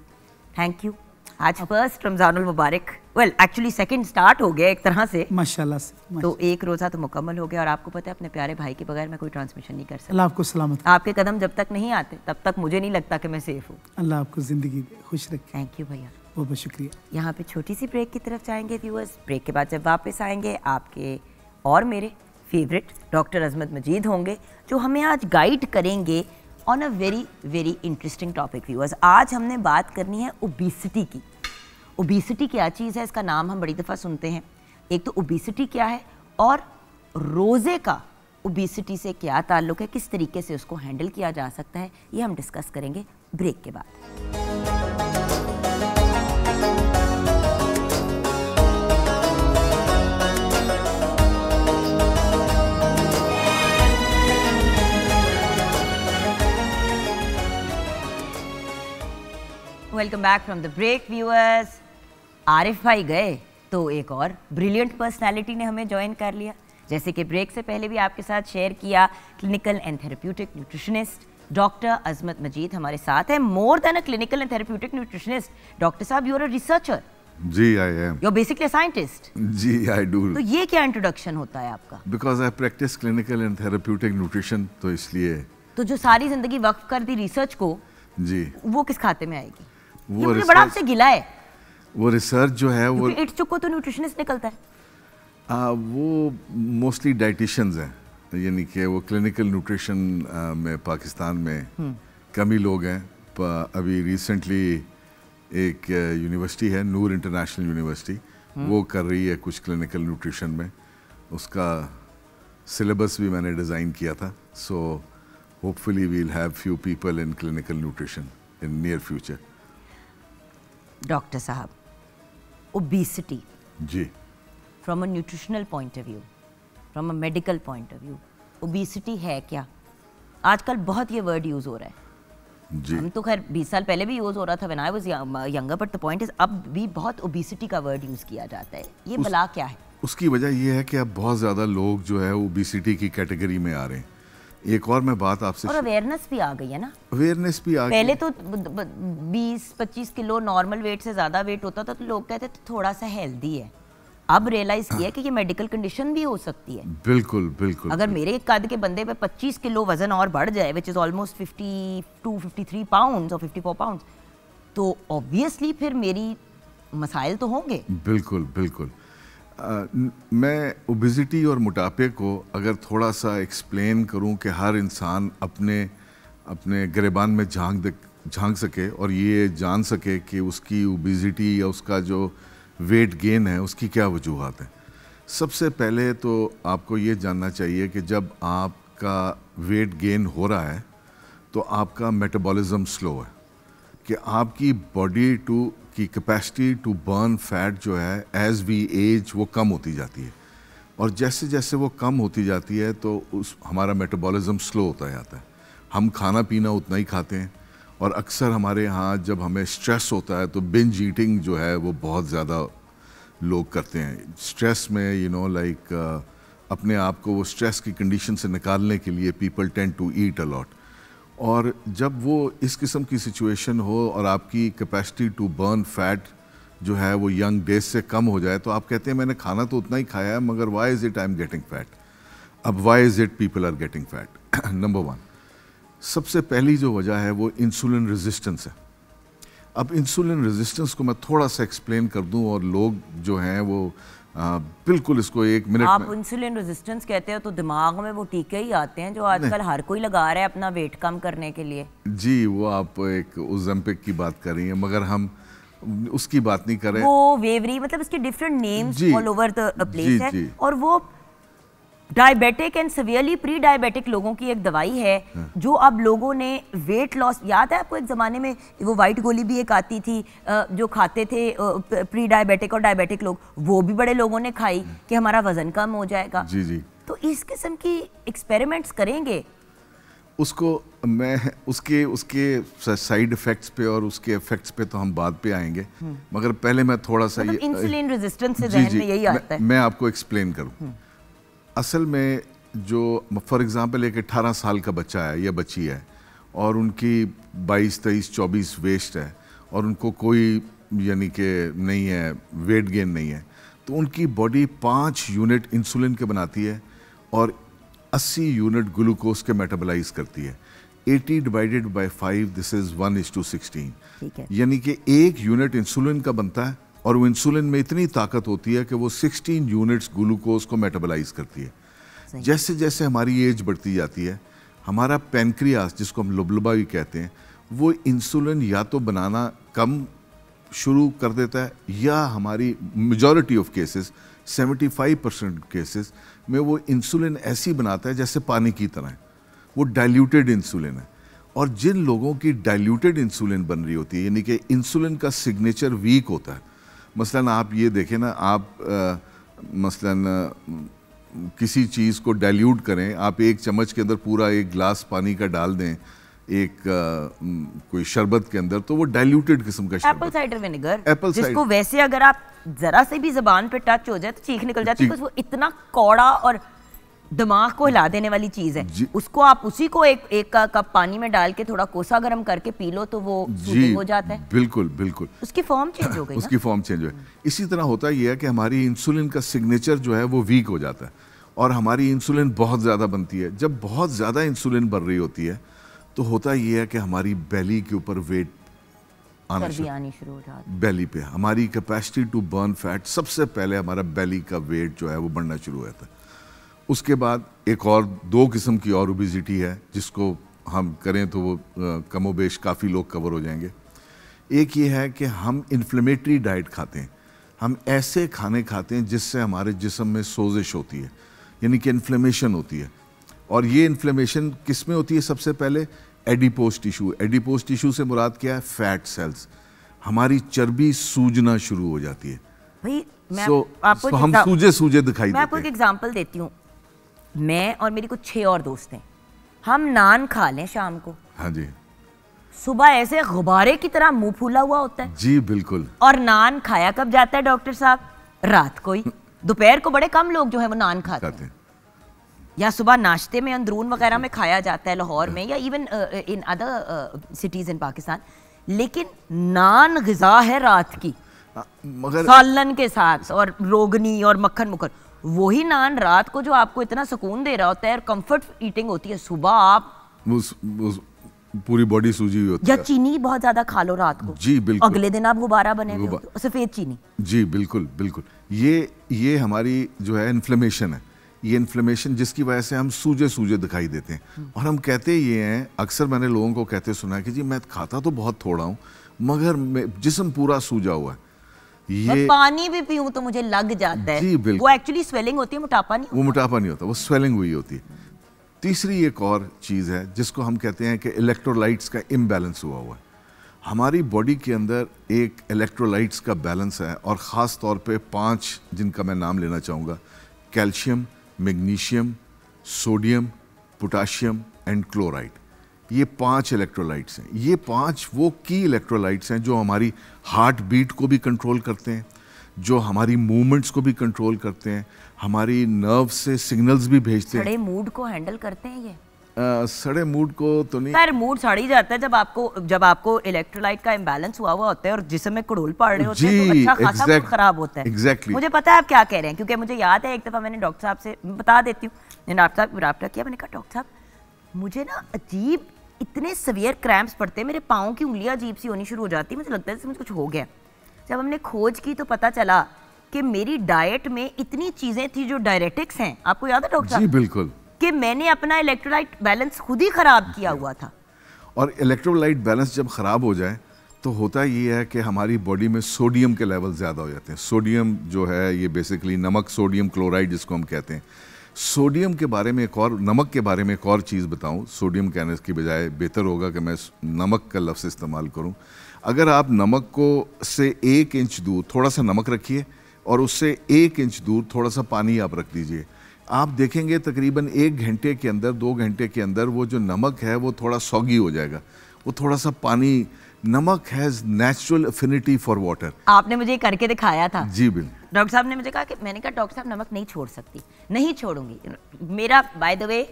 थैंक यू आज फ़र्स्ट रमजानुल मुबारक। वेल एक्चुअली सेकंड स्टार्ट हो गया एक तरह से। माशाल्लाह से माशा- तो एक रोज़ा तो मुकम्मल हो गया और आपको पता है अपने प्यारे भाई के बगैर मैं कोई ट्रांसमिशन नहीं कर सकता। अल्लाह आपको सलामत आपके कदम जब तक नहीं आते तब तक मुझे नहीं लगता कि मैं सेफ़ हूँ। अल्लाह आपको ज़िंदगी खुश रखे। थैंक यू भैया। बहुत बहुत शुक्रिया। यहाँ पे छोटी सी ब्रेक की तरफ़ जाएँगे व्यूअर्स ब्रेक के बाद जब वापस आएँगे, आपके और मेरे फेवरेट डॉक्टर अजमत मजीद होंगे, जो हमें आज गाइड करेंगे on a very very interesting topic viewers आज हमने बात करनी है ओबिसिटी की। ओबिसिटी क्या चीज़ है? इसका नाम हम बड़ी दफ़ा सुनते हैं। एक तो ओबिसिटी क्या है और रोज़े का ओबिसिटी से क्या ताल्लुक है? किस तरीके से उसको हैंडल किया जा सकता है? ये हम डिस्कस करेंगे ब्रेक के बाद। Welcome back from the break viewers Arif भाई गए तो एक और ब्रिलियंट पर्सनालिटी ने हमें ज्वाइन कर लिया। जैसे कि ब्रेक से पहले भी आपके साथ शेयर किया clinical and therapeutic nutritionist doctor Azmat Majeed हमारे साथ है। More than a clinical and therapeutic nutritionist doctor साहब you are a researcher ji I am you are basically scientist ji I do तो ये क्या इंट्रोडक्शन होता है आपका? Because I practise clinical and therapeutic nutrition तो इसलिए। तो जो सारी ज़िंदगी वक्फ कर दी रिसर्च को जी। वो किस खाते में आएगी? वो ये मुझे बड़ा आपसे गिला है। वो रिसर्च जो है वो क्योंकि इट चुको तो न्यूट्रिशनिस्ट निकलता है। आ, वो मोस्टली डाइटिशियंस हैं। यानी कि वो क्लिनिकल न्यूट्रिशन में पाकिस्तान में कम ही लोग हैं। अभी रिसेंटली एक यूनिवर्सिटी है नूर इंटरनेशनल यूनिवर्सिटी वो कर रही है कुछ क्लिनिकल न्यूट्रिशन में। उसका सिलेबस भी मैंने डिज़ाइन किया था। So hopefully we'll have few people in clinical nutrition in near future doctor साहब obesity ji. From a nutritional point of view from a medical point of view obesity है क्या? आजकल बहुत ये वर्ड यूज़ हो रहा है। जी। हम तो खैर 20 साल पहले भी यूज़ हो रहा था when I was younger but the point is अब भी बहुत ओबिसिटी का वर्ड यूज़ किया जाता है। ये उस- बला क्या है? उसकी वजह यह है कि अब बहुत ज़्यादा लोग जो है ओबिसिटी की कैटेगरी में आ रहे हैं। एक और मैं बात आपसे और अवेयरनेस भी आ गई है ना। अवेयरनेस भी आ गई। पहले तो बीस पच्चीस किलो नॉर्मल वेट से ज़्यादा वेट होता था तो लोग कहते थे थोड़ा सा हेल्दी है। अब रियलाइज़ किया कि ये मेडिकल कंडीशन भी हो सकती है। बिल्कुल बिल्कुल। अगर बिल्कुल। मेरे कद के बंदे पे 25 किलो वज़न और बढ़ जाए विच इज़ ऑलमोस्ट 52 53 पाउंड्स और 54 पाउंड्स तो ऑब्वियसली फिर मेरी मसाइल तो होंगे। बिल्कुल बिल्कुल। न- मैं ओबिसिटी और मोटापे को अगर थोड़ा सा एक्सप्लेन करूँ कि हर इंसान अपने अपने गिरबान में झाँक झाँक सके और ये जान सके कि उसकी ओबिसिटी या उसका जो वेट गेन है, उसकी क्या वजूहत है। सबसे पहले तो आपको ये जानना चाहिए कि जब आपका वेट गेन हो रहा है तो आपका मेटाबॉलिज्म स्लो है। कि आपकी बॉडी टू की कैपेसिटी टू बर्न फैट जो है एज वी एज वो कम होती जाती है। और जैसे जैसे वो कम होती जाती है तो उस, हमारा मेटाबॉलिज्म स्लो होता जाता है। हम खाना पीना उतना ही खाते हैं, और अक्सर हमारे यहाँ जब हमें स्ट्रेस होता है तो बिंज ईटिंग जो है, वो बहुत ज़्यादा लोग करते हैं। स्ट्रेस में यू नो लाइक अपने आप को वो स्ट्रेस की कंडीशन से निकालने के लिए people tend to eat a lot और जब वो इस किस्म की सिचुएशन हो और आपकी कैपेसिटी टू बर्न फैट जो है वो यंग डेज़ से कम हो जाए तो आप कहते हैं, मैंने खाना तो उतना ही खाया है, मगर why is it I am getting fat अब why is it people are getting fat number one सबसे पहली जो वजह है वो इंसुलिन रेजिस्टेंस है। अब इंसुलिन रेजिस्टेंस को मैं थोड़ा सा एक्सप्लेन कर दूँ और लोग जो हैं वो आ, बिल्कुल इसको एक मिनट आप इंसुलिन रेजिस्टेंस कहते हो तो दिमाग में वो टीके ही आते हैं जो आजकल हर कोई लगा रहा है अपना वेट कम करने के लिए। जी वो आप एक ओजम्पिक की बात कर रही हैं मगर हम उसकी बात नहीं कर। रहे वो वेवरी मतलब इसके different names all over the place है और वो diabetic and severely pre diabetic लोगों की एक दवाई है हाँ। जो अब लोगों ने वेट लॉस याद है आपको एक ज़माने में वो वाइट गोली भी एक आती थी जो खाते थे प्री डायबिटिक और डायबिटिक लोग वो भी बड़े लोगों ने खाई कि हमारा वज़न कम हो जाएगा। जी जी। तो इस किस्म की एक्सपेरिमेंट्स करेंगे? उसको मैं उसके उसके साइड इफेक्ट्स पे और उसके इफेक्ट्स पे तो हम बाद पे आएँगे मगर पहले मैं थोड़ा सा मतलब ये इंसुलिन रेजिस्टेंस से जी जी में यही मैं, आता है। मैं आपको एक्सप्लेन करूँ। असल में जो फॉर एग्जांपल एक 18 साल का बच्चा है या बच्ची है और उनकी 22 23 24 वेस्ट है और उनको कोई यानी कि नहीं है वेट गेन नहीं है तो उनकी बॉडी पाँच यूनिट इंसुलिन के बनाती है और 80 यूनिट ग्लूकोज के मेटाबलाइज करती है। 80 divided by 5 this is one is to sixteen. यानी कि एक यूनिट इंसुलिन का बनता है और वो इंसुलिन में इतनी ताकत होती है कि वो 16 यूनिट्स ग्लूकोज को मेटाबलाइज करती है। जैसे जैसे हमारी एज बढ़ती जाती है हमारा पेनक्रियास जिसको हम लुबलबा भी कहते हैं वो इंसुलिन या तो बनाना कम शुरू कर देता है या हमारी majority of cases 75 percent cases में वो इंसुलिन ऐसी बनाता है जैसे पानी की तरह है। वो डाइल्यूटेड इंसुलिन है। और जिन लोगों की डाइल्यूटेड इंसुलिन बन रही होती है यानी कि इंसुलिन का सिग्नेचर वीक होता है मसलन आप ये देखें ना आप आ, मसलन आ, किसी चीज़ को डाइल्यूट करें आप एक चम्मच के अंदर पूरा एक गिलास पानी का डाल दें एक आ, कोई शरबत के अंदर तो वो डाइल्यूटेड किस्म का एप्पल साइडर विनेगर एप्पल जिसको वैसे अगर आप जरा से भी जबान पे टच हो जाए तो चीख निकल जाती है वो इतना कौड़ा और दिमाग को हिला देने वाली चीज़ है। उसको आप उसी को एक एक कप पानी में डाल के थोड़ा कोसा गर्म करके पी लो तो वो जी। हो जाता है। बिल्कुल बिल्कुल। उसकी फॉर्म चेंज हो गई उसकी फॉर्म चेंज है इसी तरह होता ये है कि हमारी इंसुलिन का सिग्नेचर जो है वो वीक हो जाता है। और हमारी इंसुलिन बहुत ज़्यादा बनती है। जब बहुत ज़्यादा इंसुलिन बन रही होती है तो होता यह है कि हमारी बेली के ऊपर वेट आना शुरू आनी शुरू हो जाती बेली पे। हमारी कैपेसिटी टू बर्न फैट सबसे पहले हमारा बेली का वेट जो है वो बढ़ना शुरू हो जाता है। उसके बाद एक और दो किस्म की और ओबिजिटी है जिसको हम करें तो वो कमोबेश काफ़ी लोग कवर हो जाएँगे। एक ये है कि हम इन्फ्लेमेटरी डाइट खाते हैं। हम ऐसे खाने खाते हैं जिससे हमारे जिसम में सोजिश होती है यानी कि इन्फ्लेमेशन होती है। और ये इन्फ्लेमेशन किसमें होती है सबसे पहले? एडिपोज टिश्यू एडिपोज टिश्यू से मुराद क्या है? फैट सेल्स हमारी चर्बी सूजना शुरू हो जाती है। भाई मैं सो आपको so हम सूजे सूजे दिखाई मैं आपको एक एग्जांपल देती हूँ। मैं और मेरी कुछ छह और दोस्त हैं। हम नान खा लें शाम को। हाँ जी। सुबह ऐसे गुब्बारे की तरह मुँह फूला हुआ होता है। जी बिल्कुल। और नान खाया कब जाता है डॉक्टर साहब? रात को ही। दोपहर को बड़े कम लोग जो है वो नान खाते खाते हैं। या सुबह नाश्ते में अंदरून वगैरह में खाया जाता है लाहौर में या even in other cities in Pakistan. लेकिन नान गजा है रात की। मगर सालन के साथ और रोगनी और मक्खन मुक्खन वही नान रात को जो आपको इतना सुकून दे रहा होता है और कंफर्ट ईटिंग होती है सुबह आप उस, उस पूरी बॉडी सूजी हुई होती या है। चीनी बहुत ज़्यादा खा लो रात को। जी, बिल्कुल। अगले दिन आप गुब्बारा बने हो, सफ़ेद चीनी। जी बिल्कुल बिल्कुल। ये ये हमारी जो है इन्फ्लेमेशन है। ये इन्फ्लेमेशन जिसकी वजह से हम सूजे सूजे दिखाई देते हैं। और हम कहते ये हैं अक्सर मैंने लोगों को कहते सुना है कि जी मैं खाता तो बहुत थोड़ा हूँ मगर जिसम पूरा सूजा हुआ है। ये पानी भी पीऊं तो मुझे लग जाता है। जी, बिल्कुल। वो एक्चुअली स्वेलिंग होती है मोटापा नहीं वो मोटापा नहीं होता वो स्वेलिंग हुई होती है। तीसरी एक और चीज़ है जिसको हम कहते हैं कि इलेक्ट्रोलाइट्स का इम्बैलेंस हुआ हुआ है। हमारी बॉडी के अंदर एक इलेक्ट्रोलाइट्स का बैलेंस है और ख़ास तौर पे पाँच जिनका मैं नाम लेना चाहूँगा calcium magnesium sodium potassium and chloride ये पाँच इलेक्ट्रोलाइट्स हैं। ये पाँच वो की इलेक्ट्रोलाइट्स हैं जो हमारी हार्ट बीट को भी कंट्रोल करते हैं जो हमारी मूवमेंट्स को भी कंट्रोल करते हैं हमारी नर्व से सिग्नल्स भी भेजते हैं। सड़े मूड को हैंडल करते हैं ये? सड़े मूड को तो नहीं। खैर मूड सड़ ही जाता है जब आपको जब आपको इलेक्ट्रोलाइट का इम्बैलेंस हुआ हुआ होता है और जिसम में कुड़ोल पड़ रहे होते हैं तो अच्छा खासा मूड exact- खराब होता है। exactly. मुझे पता है आप क्या कह रहे हैं क्योंकि मुझे याद है एक दफ़ा मैंने डॉक्टर साहब से बता देती हूँ मैंने डॉक्टर साहब रबता किया मैंने कहा डॉक्टर साहब मुझे ना अजीब इतने सवियर क्रैम्प्स पड़ते हैं मेरे पाँव की उंगलियाँ अजीब सी होनी शुरू हो जाती है। मुझे लगता है जैसे मुझे कुछ हो गया। जब हमने खोज की तो पता चला कि मेरी डाइट में इतनी चीज़ें थी जो डायरेटिक्स हैं। आपको याद है डॉक्टर जी बिल्कुल। कि मैंने अपना इलेक्ट्रोलाइट बैलेंस खुद ही खराब किया हुआ था। और इलेक्ट्रोलाइट बैलेंस जब ख़राब हो जाए तो होता ये है कि हमारी बॉडी में सोडियम के लेवल ज़्यादा हो जाते हैं। सोडियम जो है ये बेसिकली नमक सोडियम क्लोराइड जिसको हम कहते हैं। सोडियम के बारे में एक और, नमक के बारे में एक और चीज़ बताऊँ। सोडियम कहने की बजाय बेहतर होगा कि मैं नमक का लफ्ज़ इस्तेमाल करूँ। अगर आप नमक को से एक इंच दूर थोड़ा सा नमक रखिए और उससे एक इंच दूर थोड़ा सा पानी आप रख दीजिए। आप देखेंगे तकरीबन एक घंटे के अंदर, दो घंटे के अंदर वो जो नमक है वो थोड़ा सौगी हो जाएगा। वो थोड़ा सा पानी नमक has natural affinity for water आपने मुझे करके दिखाया था। जी बिल्कुल डॉक्टर साहब ने मुझे कहा कि मैंने कहा डॉक्टर साहब नमक नहीं छोड़ सकती नहीं छोड़ूँगी। मेरा by the way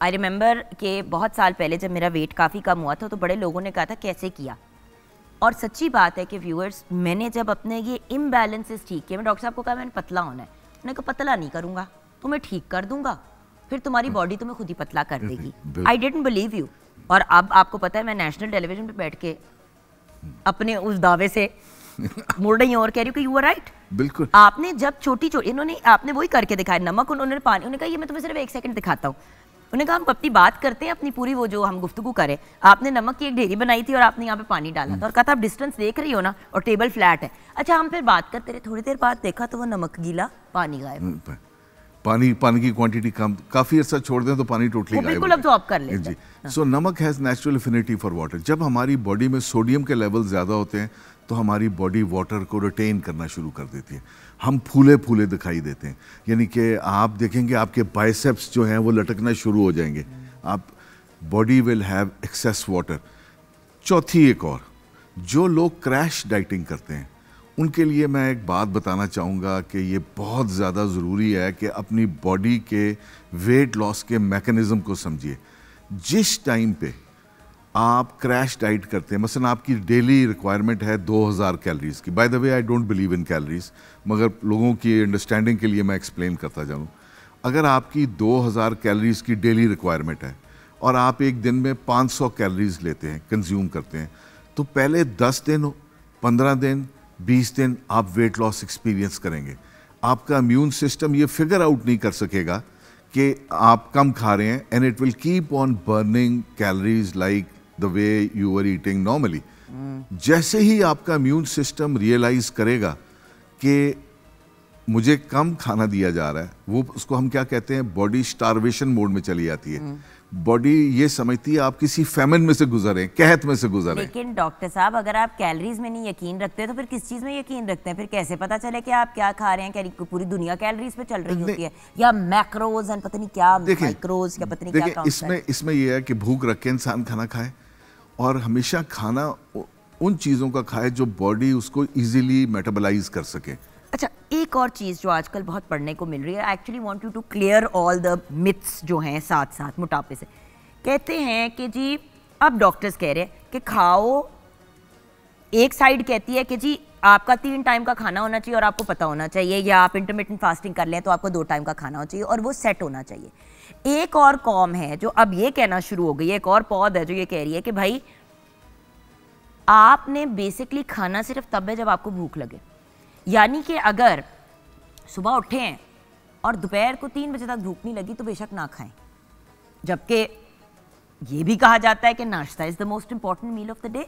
I remember कि बहुत साल पहले जब मेरा वेट काफ़ी कम हुआ था तो बड़े लोगों ने कहा था कैसे किया? और सच्ची बात है कि व्यूअर्स मैंने जब अपने ये इम्बैलेंसेस ठीक किए मैं डॉक्टर साहब को कहा मैंने पतला होना है। मैंने कहा पतला नहीं करूँगा तुम्हें ठीक कर दूँगा फिर तुम्हारी बॉडी तुम्हें खुद ही पतला कर देगी। आई डेंट बिलीव यू और अब आपको पता है मैं नेशनल टेलीविज़न पे बैठ के अपने उस दावे से मुड़ रही हूँ और कह रही हूँ कि यू आर राइट बिल्कुल। आपने जब छोटी छोटी इन्होंने आपने वही करके दिखाया नमक उन्होंने पानी उन्होंने कहा ये मैं तुम्हें सिर्फ़ एक सेकंड दिखाता हूँ. उन्होंने कहा हम अपनी बात करते हैं अपनी पूरी वो जो हम गुफ्तु करें। आपने नमक की एक ढेरी बनाई थी और आपने यहाँ पे पानी डाला था। और कहा था आप डिस्टेंस देख रही हो ना और टेबल फ्लैट है। अच्छा हम फिर बात करते रहे थोड़ी देर बाद देखा तो वो नमक गीला पानी गायब हम्म, पानी पानी की क्वांटिटी कम काफ़ी अर्सा छोड़ दें तो पानी टोटली बिल्कुल अब तो आप कर ले जी। सो नमक has natural affinity for water जब हमारी बॉडी में सोडियम के लेवल ज़्यादा होते हैं तो हमारी बॉडी वाटर को रिटेन करना शुरू कर देती है। हम फूले फूले दिखाई देते हैं। यानी कि आप देखेंगे, आपके बाइसेप्स जो हैं, वो लटकना शुरू हो जाएँगे। आप body will have excess water चौथी एक और। जो लोग क्रैश डाइटिंग करते हैं, उनके लिए मैं एक बात बताना चाहूँगा कि ये बहुत ज़्यादा ज़रूरी है कि अपनी बॉडी के वेट लॉस के मैकेनिज़्म को समझिए। जिस टाइम पे आप क्रैश डाइट करते हैं, मसलन आपकी डेली रिक्वायरमेंट है 2000 कैलोरीज की। By the way I don't believe in calories मगर लोगों की अंडरस्टैंडिंग के लिए मैं एक्सप्लेन करता जाऊँ। अगर आपकी 2000 कैलोरीज की डेली रिक्वायरमेंट है और आप एक दिन में 500 कैलोरीज लेते हैं कंज्यूम करते हैं तो पहले 10 दिन 15 दिन 20 दिन आप वेट लॉस एक्सपीरियंस करेंगे। आपका इम्यून सिस्टम ये फिगर आउट नहीं कर सकेगा कि आप कम खा रहे हैं and it will keep on burning calories like the way you are eating normally जैसे ही आपका इम्यून सिस्टम रियलाइज़ करेगा कि मुझे कम खाना दिया जा रहा है, वो उसको हम क्या कहते हैं? बॉडी स्टारवेशन मोड में चली जाती है। बॉडी ये समझती है आप किसी फेमन में से गुजरे कहत में से गुजरे। लेकिन डॉक्टर साहब अगर आप कैलोरीज में नहीं यकीन रखते तो फिर किस चीज़ में यकीन रखते हैं? फिर कैसे पता चले कि आप क्या खा रहे हैं? पूरी दुनिया कैलोरीज पे चल रही होती है। या मैक्रोज एंड पता नहीं क्या माइक्रोज या पता नहीं क्या इसमें इसमें ये है कि भूख रख के इंसान खाना खाए और हमेशा खाना उन चीज़ों का खाए जो बॉडी उसको इजीली मेटाबलाइज कर सके। अच्छा एक और चीज़ जो आजकल बहुत पढ़ने को मिल रही है actually want you to clear all the myths जो हैं साथ साथ मोटापे से। कहते हैं कि जी, अब डॉक्टर्स कह रहे हैं कि खाओ, एक साइड कहती है कि जी, आपका तीन टाइम का खाना होना चाहिए और आपको पता होना चाहिए, या आप इंटरमीडियंट फास्टिंग कर लें तो आपको दो टाइम का खाना होना चाहिए और वो सेट होना चाहिए। एक और कॉम है जो अब ये कहना शुरू हो गई है, एक और पौध है जो ये कह रही है कि भाई, आपने बेसिकली खाना सिर्फ़ तब है जब आपको भूख लगे। यानी कि अगर सुबह उठे हैं और दोपहर को तीन बजे तक भूख नहीं लगी तो बेशक ना खाएँ। जबकि ये भी कहा जाता है कि नाश्ता is the most important meal of the day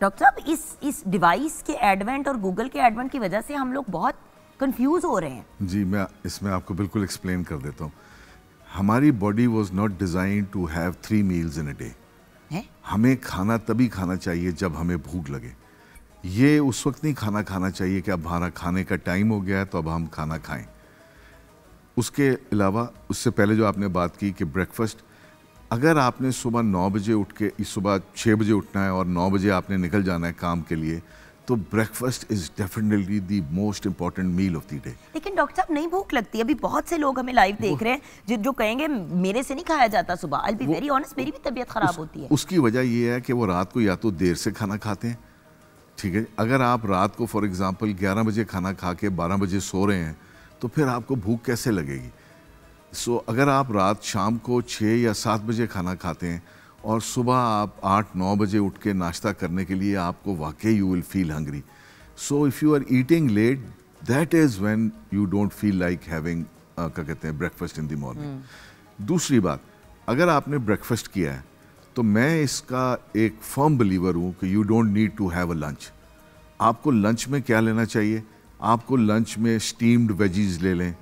doctor साहब इस इस डिवाइस के एडवेंट और गूगल के एडवेंट की वजह से हम लोग बहुत कंफ्यूज हो रहे हैं। जी मैं इसमें आपको बिल्कुल एक्सप्लेन कर देता हूँ। हमारी body was not design to have three meals in a day हमें खाना तभी खाना चाहिए जब हमें भूख लगे। ये उस वक्त नहीं खाना खाना चाहिए कि अब हमारा खाने का टाइम हो गया है तो अब हम खाना खाएँ। उसके अलावा उससे पहले जो आपने बात की कि ब्रेकफास्ट अगर आपने सुबह नौ बजे उठ के सुबह छः बजे उठना है और नौ बजे आपने निकल जाना है काम के लिए तो breakfast is definitely the most important meal of the day लेकिन डॉक्टर साहब नहीं भूख लगती। अभी बहुत से लोग हमें लाइव देख रहे हैं जो जो कहेंगे मेरे से नहीं खाया जाता सुबह। आई बी वेरी ऑनेस्ट मेरी भी तबीयत खराब होती है। उसकी वजह यह है कि वो रात को या तो देर से खाना खाते हैं ठीक है अगर आप रात को फॉर एग्जांपल 11 बजे खाना खा के 12 बजे सो रहे हैं तो फिर आपको भूख कैसे लगेगी? सो so, अगर आप रात शाम को छः या सात बजे खाना खाते हैं और सुबह आप आठ नौ बजे उठ के नाश्ता करने के लिए आपको वाकई you will feel hungry so if you are eating late that is when you don't feel like having क्या कहते हैं ब्रेकफास्ट इन द मॉर्निंग दूसरी बात अगर आपने ब्रेकफास्ट किया है तो मैं इसका एक फर्म बिलीवर हूँ कि you don't need to have a lunch आपको लंच में क्या लेना चाहिए? आपको लंच में स्टीम्ड वेजीज ले लें,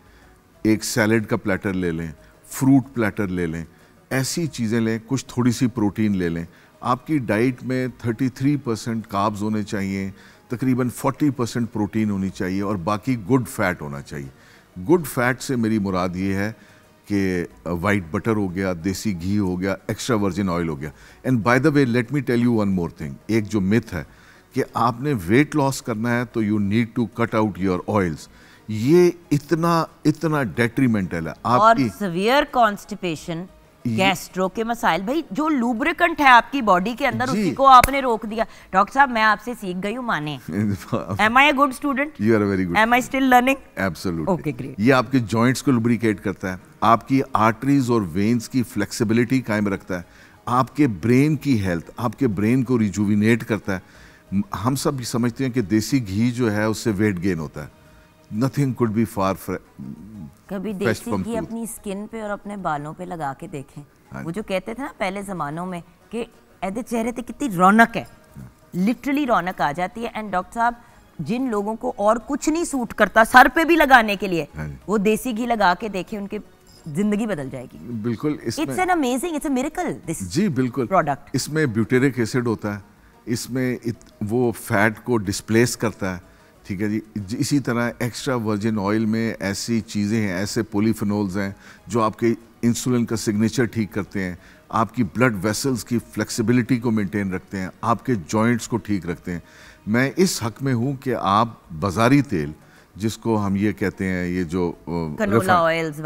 एक सैलड का प्लेटर ले लें फ्रूट प्लेटर ले लें, ऐसी चीज़ें लें, कुछ थोड़ी सी प्रोटीन ले लें। आपकी डाइट में 33 परसेंट काब्स होने चाहिए, तकरीबन 40 परसेंट प्रोटीन होनी चाहिए और बाकी गुड फैट होना चाहिए। गुड फैट से मेरी मुराद ये है कि वाइट बटर हो गया देसी घी हो गया एक्स्ट्रा वर्जिन ऑयल हो गया. And by the way let me tell you one more thing एक जो मिथ है कि आपने वेट लॉस करना है तो you need to cut out your oils ये इतना इतना डेट्रीमेंटल है और आपकी सीवियर कॉन्स्टिपेशन गैस्ट्रो के मसाइल। भाई जो लूब्रिकेंट है आपकी बॉडी के अंदर उसी को आपने रोक दिया। डॉक्टर साहब मैं आपसे सीख गई हूँ माने। Am I a good student you are very good am I still learning absolutely Okay, great. ये आपके जॉइंट्स को लुब्रिकेट करता है। आपकी आर्टरीज और वेन्स की फ्लेक्सिबिलिटी कायम रखता है। आपके ब्रेन की हेल्थ आपके ब्रेन को रिजुविनेट करता है। हम सब समझते हैं कि देसी घी जो है उससे वेट गेन होता है। नथिंग कुड बी फार कभी देसी घी अपनी स्किन पे और अपने बालों पे लगा के देखें? हाँ वो जो। कहते थे ना पहले जमानों में कि ऐसे चेहरे पे कितनी रौनक है। लिटरली रौनक आ जाती है एंड डॉक्टर साहब जिन लोगों को और कुछ नहीं सूट करता सर पे भी लगाने के लिए हाँ वो देसी घी लगा के देखें उनकी ज़िंदगी बदल जाएगी। बिल्कुल it's an amazing it's a miracle this जी बिल्कुल। प्रोडक्ट इसमें ब्यूटेरिक एसिड होता है। इसमें इत, वो फैट को डिस्प्लेस करता है। ठीक है जी। इसी तरह एक्स्ट्रा वर्जिन ऑयल में ऐसी चीज़ें हैं ऐसे पोलीफिनोल्स हैं जो आपके इंसुलिन का सिग्नेचर ठीक करते हैं आपकी ब्लड वेसल्स की फ्लेक्सिबिलिटी को मेंटेन रखते हैं आपके जॉइंट्स को ठीक रखते हैं। मैं इस हक में हूँ कि आप बाजारी तेल जिसको हम ये कहते हैं ये जो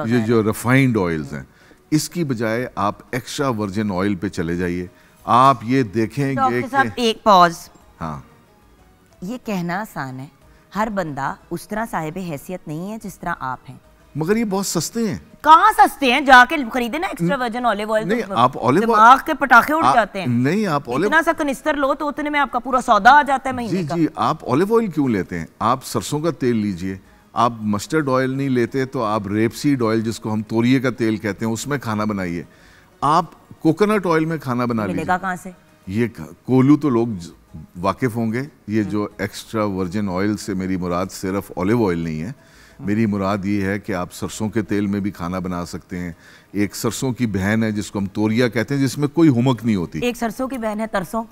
ये जो रिफाइंड ऑयल्स हैं इसकी बजाय आप एक्स्ट्रा वर्जिन ऑयल पे चले जाइए। आप ये देखेंगे कि एक पॉज हाँ। ये कहना आसान है। हर बंदा उस तरह साहिब हैसियत नहीं है जिस तरह आप हैं। मगर ये बहुत सस्ते हैं। कहाँ सस्ते हैं? जाके खरीदे ना एक्स्ट्रा वर्जिन ऑलिव ऑयल नहीं, आप olive oil- दिमाग के पटाखे उड़ जाते हैं। नहीं, आप olive- इतना सा कनिस्तर लो तो उतने में आपका पूरा सौदा आ जाता है जी महीने का। जी आप ऑलिव ऑयल क्यों लेते हैं? आप सरसों का तेल लीजिए। आप मस्टर्ड ऑयल नहीं लेते तो आप रेपसीड ऑयल जिसको हम तोरिए का तेल कहते हैं उसमें खाना बनाइए। आप कोकोनट ऑयल में खाना बना लीजिए। कहाँ से? ये कोलू तो लोग ज- वाकिफ होंगे। ये जो एक्स्ट्रा वर्जिन ऑयल से मेरी मुराद सिर्फ़ ऑलिव ऑयल नहीं है। मेरी मुराद ये है कि आप सरसों के तेल में भी खाना बना सकते हैं। एक सरसों की बहन है जिसको हम तोरिया कहते हैं जिसमें कोई हुमक नहीं होती। एक सरसों की बहन है तरसों।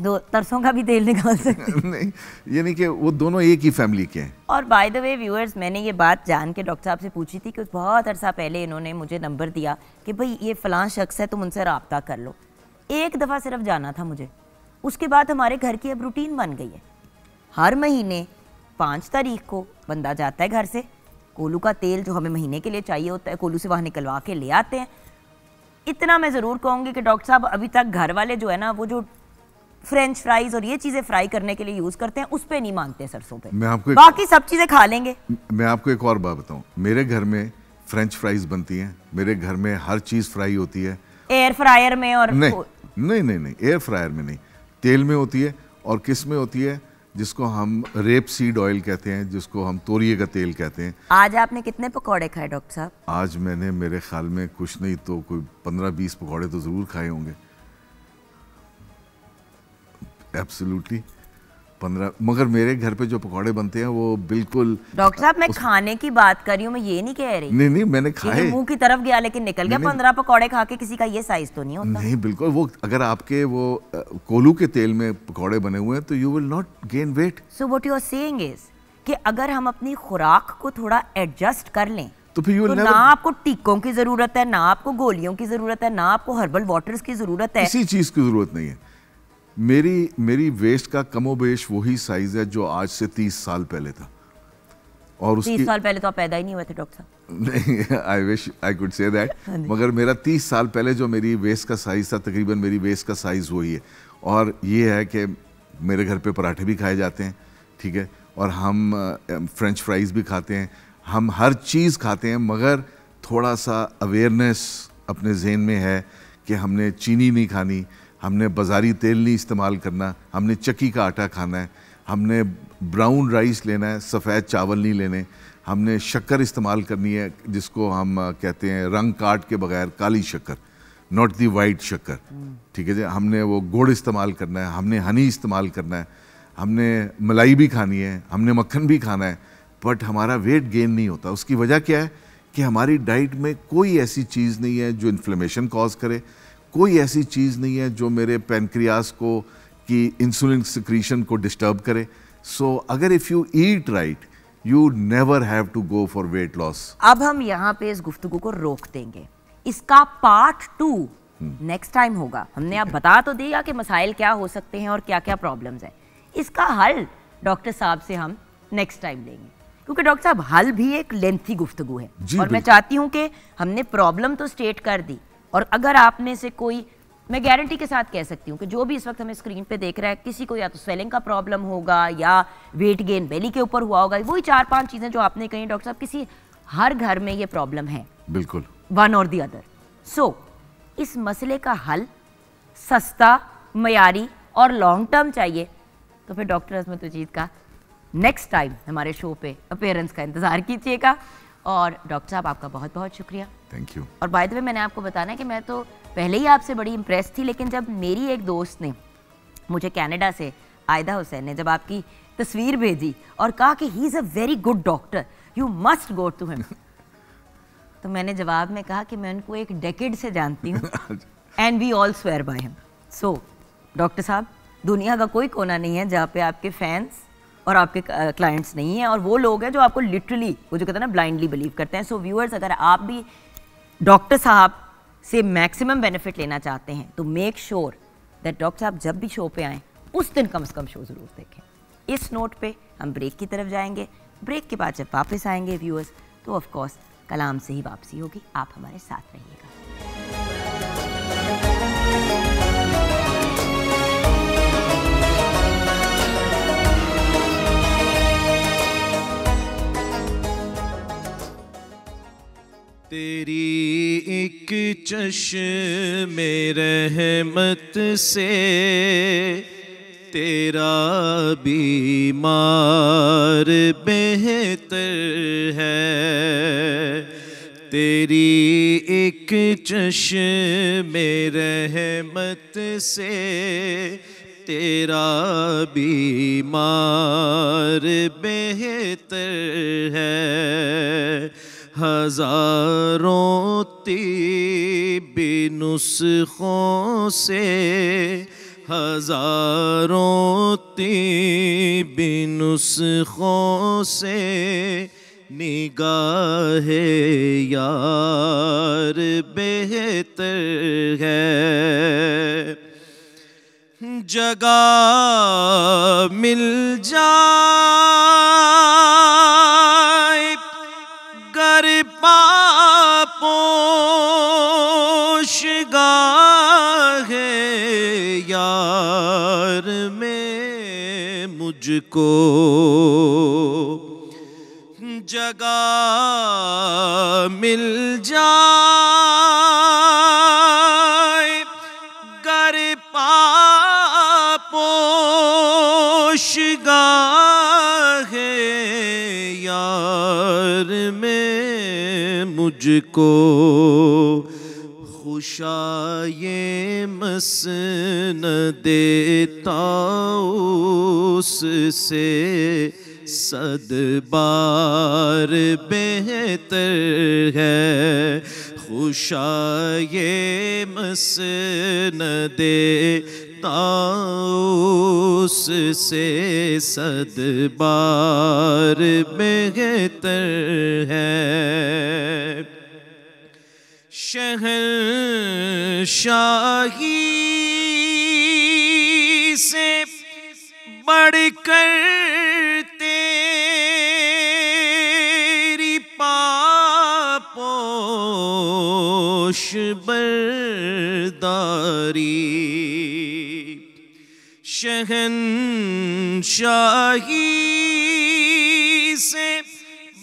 दो तरसों का भी तेल निकाल सकते हैं। नहीं ये नहीं कि वो दोनों एक ही फैमिली के हैं। और बाय द वे व्यूअर्स मैंने ये बात जान के डॉक्टर साहब से पूछी थी कि बहुत अरसा पहले इन्होंने मुझे नंबर दिया कि भाई ये फ़लाँ शख्स है तुम उनसे रबता कर लो। एक दफ़ा सिर्फ़ जाना था मुझे। उसके बाद हमारे घर की अब रूटीन बन गई है। हर महीने पाँच तारीख को बंदा जाता है घर से। कोलू का तेल जो हमें महीने के लिए चाहिए होता है कोलू से वहाँ निकलवा के ले आते हैं। इतना मैं ज़रूर कहूँगी कि डॉक्टर साहब अभी तक घर वाले जो है ना वो जो फ्रेंच फ्राइज और ये चीज़ें फ्राई करने के लिए यूज़ करते हैं उस पर नहीं मानते सरसों पे। मैं आपको बाकी सब चीज़ें खा लेंगे। मैं आपको एक और बात बताऊँ। मेरे घर में फ्रेंच फ्राइज बनती हैं। मेरे घर में हर चीज़ फ्राई होती है। एयर फ्रायर में और नहीं नहीं नहीं नहीं एयर फ्रायर में नहीं। तेल में होती है और किसमें होती है जिसको हम रेप सीड ऑयल कहते हैं जिसको हम तोरिए का तेल कहते हैं। आज आपने कितने पकौड़े खाए डॉक्टर साहब? आज मैंने मेरे ख्याल में कुछ नहीं तो कोई पंद्रह बीस पकौड़े तो ज़रूर खाए होंगे। एब्सोल्युटली पंद्रह मगर मेरे घर पे जो पकौड़े बनते हैं वो बिल्कुल डॉक्टर साहब मैं उस... खाने की बात कर रही हूँ मैं ये नहीं कह रही। नहीं नहीं मैंने खाए। मुँह की तरफ़ गया लेकिन निकल गया। पंद्रह पकौड़े खा के किसी का ये साइज़ तो नहीं होता। नहीं बिल्कुल वो अगर आपके वो कोलू के तेल में पकौड़े बने हुए हैं तो you will not gain weight so what you are saying is कि अगर हम अपनी खुराक को थोड़ा एडजस्ट कर लें तो फिर तो will ना never- आपको टीकों की ज़रूरत है ना आपको गोलियों की ज़रूरत है ना आपको हर्बल वाटर्स की ज़रूरत है। किसी चीज़ की ज़रूरत नहीं है। मेरी मेरी वेस्ट का कमोबेश वही साइज़ है जो आज से तीस साल पहले था। और तीस उसकी साल पहले तो आप पैदा ही नहीं हुए थे डॉक्टर साहब। नहीं I wish I could say that मगर मेरा तीस साल पहले जो मेरी वेस्ट का साइज़ था तकरीबन मेरी वेस्ट का साइज़ वही है। और ये है कि मेरे घर पे पराठे भी खाए जाते हैं ठीक है? और हम फ्रेंच फ्राइज भी खाते हैं। हम हर चीज़ खाते हैं मगर थोड़ा सा अवेयरनेस अपने जहन में है कि हमने चीनी नहीं खानी हमने बाज़ारी तेल नहीं इस्तेमाल करना, हमने चक्की का आटा खाना है, हमने ब्राउन राइस लेना है, सफ़ेद चावल नहीं लेने, हमने शक्कर इस्तेमाल करनी है, जिसको हम कहते हैं रंग काट के बगैर काली शक्कर नॉट दी वाइट शक्कर। ठीक है जी? हमने वो गुड़ इस्तेमाल करना है, हमने हनी इस्तेमाल करना है, हमने मलाई भी खानी है, हमने मक्खन भी खाना है बट हमारा वेट गेन नहीं होता। उसकी वजह क्या है कि हमारी डाइट में कोई ऐसी चीज़ नहीं है जो इन्फ्लेमेशन कॉज करे कोई ऐसी चीज़ नहीं है जो मेरे पेनक्रियास को की इंसुलिन सिक्रीशन को डिस्टर्ब करे। सो so, अगर if you eat right you never have to go for weight loss. अब हम यहाँ पे इस गुफ्तगु को रोक देंगे। इसका पार्ट टू नेक्स्ट टाइम होगा। हमने आप बता तो दिया कि मसाइल क्या हो सकते हैं और क्या क्या प्रॉब्लम्स हैं। इसका हल डॉक्टर साहब से हम नेक्स्ट टाइम लेंगे। क्योंकि डॉक्टर साहब हल भी एक लेंथी गुफ्तगु है। और मैं चाहती हूँ कि हमने प्रॉब्लम तो स्टेट कर दी और अगर आप में से कोई मैं गारंटी के साथ कह सकती हूँ कि जो भी इस वक्त हमें स्क्रीन पे देख रहा है किसी को या तो स्वेलिंग का प्रॉब्लम होगा या वेट गेन बेली के ऊपर हुआ होगा वही चार पाँच चीज़ें जो आपने कही डॉक्टर साहब किसी हर घर में ये प्रॉब्लम है। बिल्कुल। वन और दी अदर सो इस मसले का हल सस्ता मयारी और लॉन्ग टर्म चाहिए। तो फिर डॉक्टर अजमत उजीद का नेक्स्ट टाइम हमारे शो पे अपेयरेंस का इंतज़ार कीजिएगा। और डॉक्टर साहब आपका बहुत बहुत शुक्रिया। थैंक यू और बाय द वे मैंने आपको बताना है कि मैं तो पहले ही आपसे बड़ी इम्प्रेस थी लेकिन जब मेरी एक दोस्त ने मुझे कनाडा से आयदा हुसैन ने जब आपकी तस्वीर भेजी और कहा कि he is a very good doctor you must go to him तो मैंने जवाब में कहा कि मैं उनको एक डेकेड से जानती हूँ and we all swear by him so doctor साहब दुनिया का कोई कोना नहीं है जहाँ पे आपके फैंस और आपके क्लाइंट्स नहीं हैं और वो लोग हैं जो आपको लिटरली वो जो कहते हैं ना ब्लाइंडली बिलीव करते हैं। सो so, व्यूअर्स अगर आप भी डॉक्टर साहब से मैक्सिमम बेनिफिट लेना चाहते हैं तो मेक श्योर दैट डॉक्टर साहब जब भी शो पे आएँ उस दिन कम से कम शो ज़रूर देखें। इस नोट पे हम ब्रेक की तरफ़ जाएँगे। ब्रेक के बाद जब वापस आएँगे व्यूअर्स तो ऑफ़ कोर्स कलाम से ही वापसी होगी। आप हमारे साथ रहिएगा। तेरी एक चश चश्म रहमत से तेरा बीमार बेहतर है। तेरी एक चश्म रहमत से तेरा बीमार बेहतर है। हज़ारों तीबी से हज़ारों तीबी से निगाह यार बेहतर है। जगह मिल जाए मुझको जगह मिल जाए। गर पापोश है यार में मुझको खुशाए मसन देता उससे सद बार बेहतर है। खुशाए मसन देता उससे सद बार बेहतर है। शहर शाही से बढ़कर तेरी पापोश बरदारी। शहन शाही से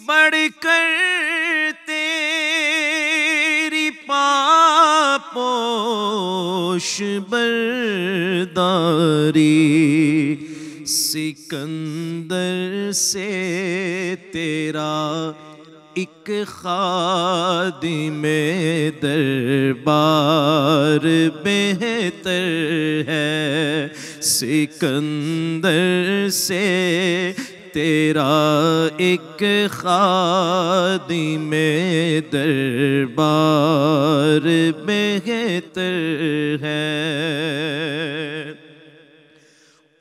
बढ़कर पापोश बरदारी सिकंदर से तेरा एक खादिम दरबार बेहतर है। सिकंदर से तेरा एक खादी में दरबार बेहतर है।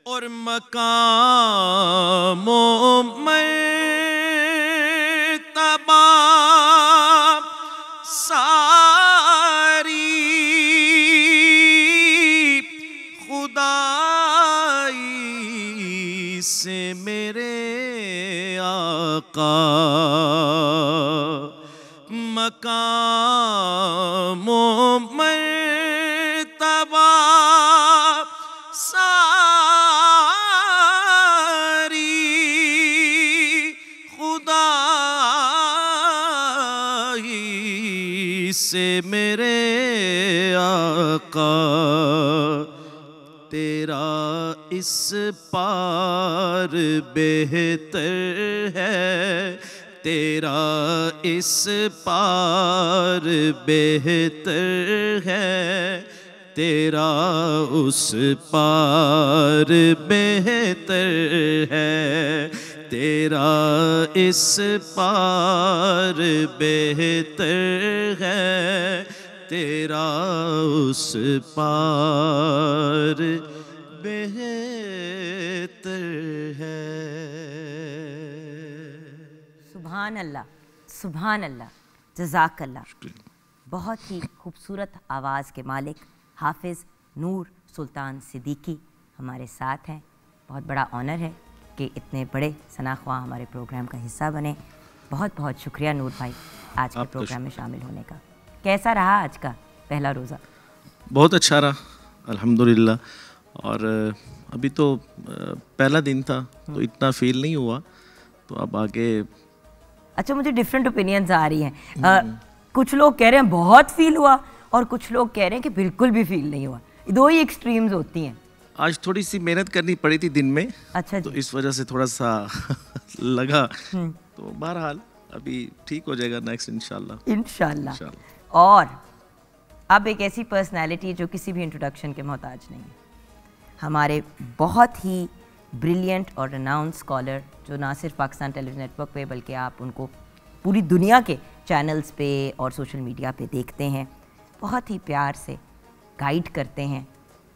और मकामो मकाम मर्तबा सारी खुदा से मेरे आका तेरा इस पार बेहतर है। तेरा इस पार बेहतर है। तेरा उस पार बेहतर है। तेरा इस पार बेहतर है। तेरा उस पार बेहतर सुबहान अल्लाह सुबहान अल्लाह जजाक अल्लाह बहुत ही खूबसूरत आवाज़ के मालिक हाफिज़ नूर सुल्तान सिद्दीकी हमारे साथ हैं। बहुत बड़ा ऑनर है कि इतने बड़े सनाख्वा हमारे प्रोग्राम का हिस्सा बने। बहुत बहुत शुक्रिया नूर भाई आज के प्रोग्राम में शामिल होने का। कैसा रहा आज का पहला रोज़ा? बहुत अच्छा रहा अल्हम्दुलिल्लाह। और अभी तो पहला दिन था तो इतना फील नहीं हुआ। तो अब आगे अच्छा मुझे डिफरेंट ओपिनियंस आ रही हैं। अ, कुछ लोग कह रहे हैं बहुत फील हुआ और कुछ लोग कह रहे हैं कि बिल्कुल भी फील नहीं हुआ। दो ही एक्सट्रीम्स होती हैं। आज थोड़ी सी मेहनत करनी पड़ी थी दिन में अच्छा तो इस वजह से थोड़ा सा लगा तो बहरहाल अभी ठीक हो जाएगा नेक्स्ट इंशाल्लाह। इंशाल्लाह। इंशाल्लाह। और अब एक ऐसी पर्सनालिटी जो किसी भी इंट्रोडक्शन के मोहताज नहीं है। हमारे बहुत ही ब्रिलियंट और रनाउंड स्कॉलर जो ना सिर्फ़ पाकिस्तान टेलीविज़न नेटवर्क पे, बल्कि आप उनको पूरी दुनिया के चैनल्स पे और सोशल मीडिया पे देखते हैं। बहुत ही प्यार से गाइड करते हैं।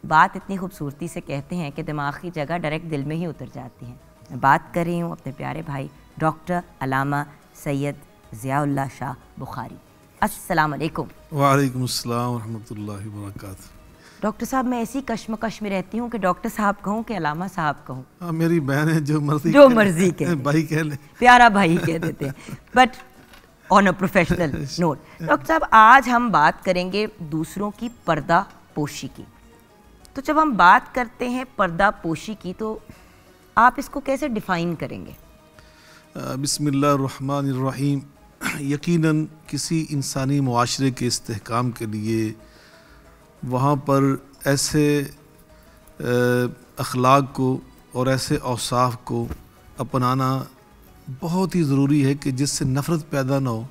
बात इतनी खूबसूरती से कहते हैं कि दिमाग की जगह डायरेक्ट दिल में ही उतर जाती है। मैं बात कर रही हूँ अपने प्यारे भाई डॉक्टर अलामा सैयद ज़ियाउल्ला शाह बुखारी। अस्सलाम वालेकुम वालेकुम अस्सलाम वरहमतुल्लाहि डॉक्टर साहब मैं ऐसी कश्मकश में रहती हूँ कि डॉक्टर साहब कहूँ कि अलामा साहब कहूँ। हाँ मेरी बहन है जो मर्ज़ी जो मर्ज़ी कह भाई कह ले। प्यारा भाई कह देते हैं। But on a professional note doctor साहब आज हम बात करेंगे दूसरों की पर्दा पोशी की। तो जब हम बात करते हैं पर्दा पोशी की तो आप इसको कैसे डिफाइन करेंगे? बिसमीम यकीनन किसी इंसानी मुआशरे के इस्तेहकाम के लिए वहाँ पर ऐसे अखलाक को और ऐसे अवसाफ को अपनाना बहुत ही ज़रूरी है कि जिससे नफ़रत पैदा ना हो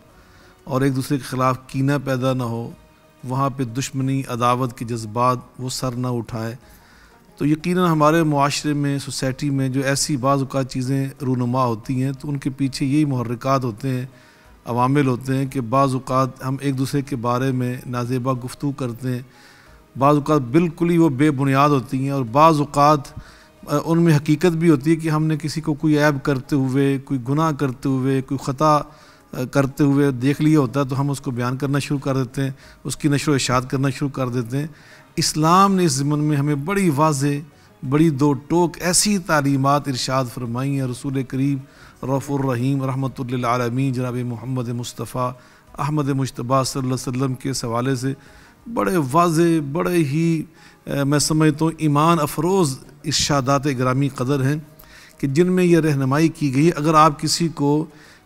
और एक दूसरे के ख़िलाफ़ कीना पैदा ना हो, वहाँ पे दुश्मनी, अदावत के जज्बात वो सर ना उठाए। तो यकीनन हमारे माशरे में, सोसाइटी में जो ऐसी बाज़ चीज़ें रूनुमा होती हैं तो उनके पीछे यही महरक़ात होते हैं, अवामिल होते हैं कि बाज़ात हम एक दूसरे के बारे में नाजेबा गुफ्तु करते हैं। बाज़ अवत बिल्कुल ही वो बेबुनियाद होती हैं और बाज़ात उनमें हकीकत भी होती है कि हमने किसी को कोई ऐब करते हुए, कोई गुनाह करते हुए, कोई ख़ता करते हुए देख लिया होता है तो हम उसको बयान करना शुरू कर देते हैं, उसकी नशो इशात करना शुरू कर देते हैं। इस्लाम ने इस ज़मन में हमें बड़ी वाज बड़ी दो टोक ऐसी तालीमत इरशाद फरमाई हैं, रसूल करीब रफ़ुररहीम रहमतुल्लामी जनाब मोहम्मद मुस्तफ़ा, अहमद मुशतबा वसल्लम के इस हवाले से। बड़े वाज बड़े ही आ, मैं समझता हूँ ईमान अफरोज़ इर्शादात ग्रामी कदर हैं कि जिनमें यह रहनमाई की गई अगर आप किसी को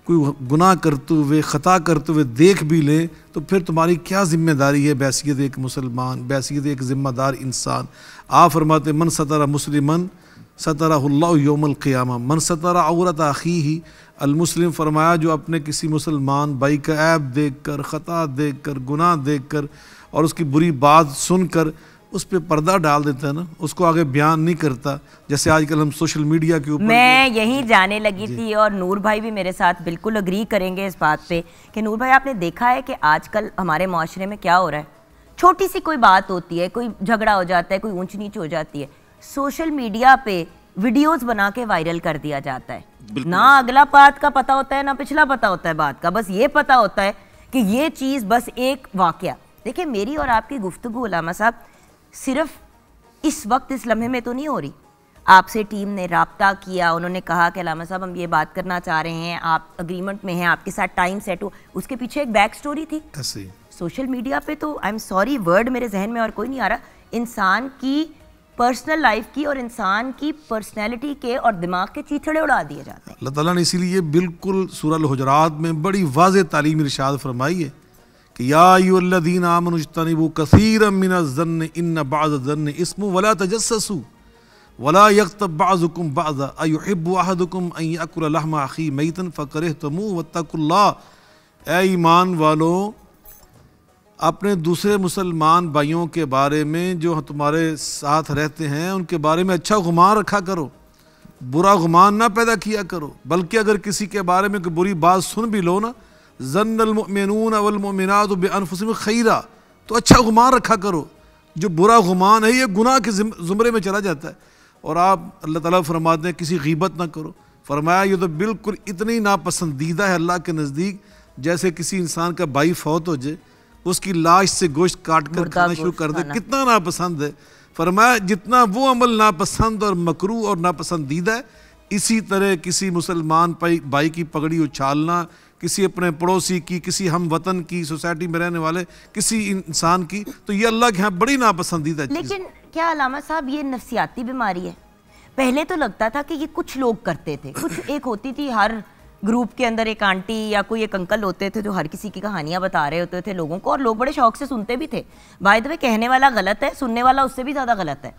कोई गुनाह करते हुए ख़ता करते हुए देख भी लें तो फिर तुम्हारी क्या ज़िम्मेदारी है? बैसीत एक मुसलमान बैसीत एक ज़िम्मेदार इंसान। आप फरमाते मन सतरा मुसलिमन सतरा योमल मन सतरा औरत आखी ही अलमुस्लिम फरमाया जो अपने किसी मुसलमान भाई का ऐब देख कर ख़ता देख कर गुनाह देख कर और उसकी बुरी बात सुनकर उस पर पर्दा डाल देता है ना उसको आगे बयान नहीं करता जैसे आजकल हम सोशल मीडिया के ऊपर मैं यही जाने लगी थी और नूर भाई भी मेरे साथ बिल्कुल अग्री करेंगे इस बात पे कि नूर भाई आपने देखा है कि आजकल हमारे माशरे में क्या हो रहा है? छोटी सी कोई बात होती है कोई झगड़ा हो जाता है कोई ऊंच नीच हो जाती है सोशल मीडिया पे वीडियोस बना के वायरल कर दिया जाता है। ना अगला बात का पता होता है ना पिछला पता होता है बात का बस ये पता होता है कि ये चीज़ बस एक वाक्य देखिए मेरी और आपकी गुफ्तु उलामा साहब सिर्फ़ इस वक्त इस लम्हे में तो नहीं हो रही। आपसे टीम ने रबता किया उन्होंने कहा कि अलामा साहब हम ये बात करना चाह रहे हैं आप अग्रीमेंट में हैं आपके साथ टाइम सेट हो। उसके पीछे एक बैक स्टोरी थी। सोशल मीडिया पे तो आई एम सॉरी वर्ड मेरे जहन में और कोई नहीं आ रहा। इंसान की पर्सनल लाइफ की और इंसान की पर्सनैलिटी के और दिमाग के चीथड़े उड़ा दिए जाते हैं। अल्लाह ताला ने इसीलिए बिल्कुल सूरह हजरात में बड़ी वाज तालीम इरशाद फरमाई है। कि या अयुल्लदीन आमनुजतनिबु कसीरम मिनज़्ज़न्न इन बाज़ इस्मु वला वला मैतन वत्तकुल्लाह। ए ईमान वालों, अपने दूसरे मुसलमान भाइयों के बारे में जो तुम्हारे साथ रहते हैं, उनके बारे में अच्छा गुमान रखा करो। बुरा गुमान ना पैदा किया करो। बल्कि अगर किसी के बारे में कोई बुरी बात सुन भी लो ना जन्नमिन अवलमिनत बेअनफुसम खैरा तो अच्छा गुमान रखा करो जो बुरा गुमान है ये गुनाह के ज़ुमरे में चला जाता है और आप अल्लाह ताला फरमाते हैं किसी गीबत ना करो फरमाया ये तो बिल्कुल इतनी नापसंदीदा है अल्लाह के नज़दीक जैसे किसी इंसान का भाई फौत हो जाए उसकी लाश से गोश्त काट कर खाना शुरू कर दे कितना नापसंद है फरमाया जितना वो अमल नापसंद और मकरू और नापसंदीदा है इसी तरह किसी मुसलमान भाई भाई की पगड़ी उछालना किसी अपने पड़ोसी की किसी हम वतन की सोसाइटी में रहने वाले किसी इंसान की तो ये अल्लाह के यहाँ बड़ी नापसंदीदा चीज़ लेकिन क्या अलामा साहब ये नफसियाती बीमारी है? पहले तो लगता था कि ये कुछ लोग करते थे। कुछ एक होती थी हर ग्रुप के अंदर एक आंटी या कोई एक अंकल होते थे जो हर किसी की कहानियाँ बता रहे होते थे लोगों को और लोग बड़े शौक से सुनते भी थे। भाई वे कहने वाला गलत है सुनने वाला उससे भी ज़्यादा गलत है।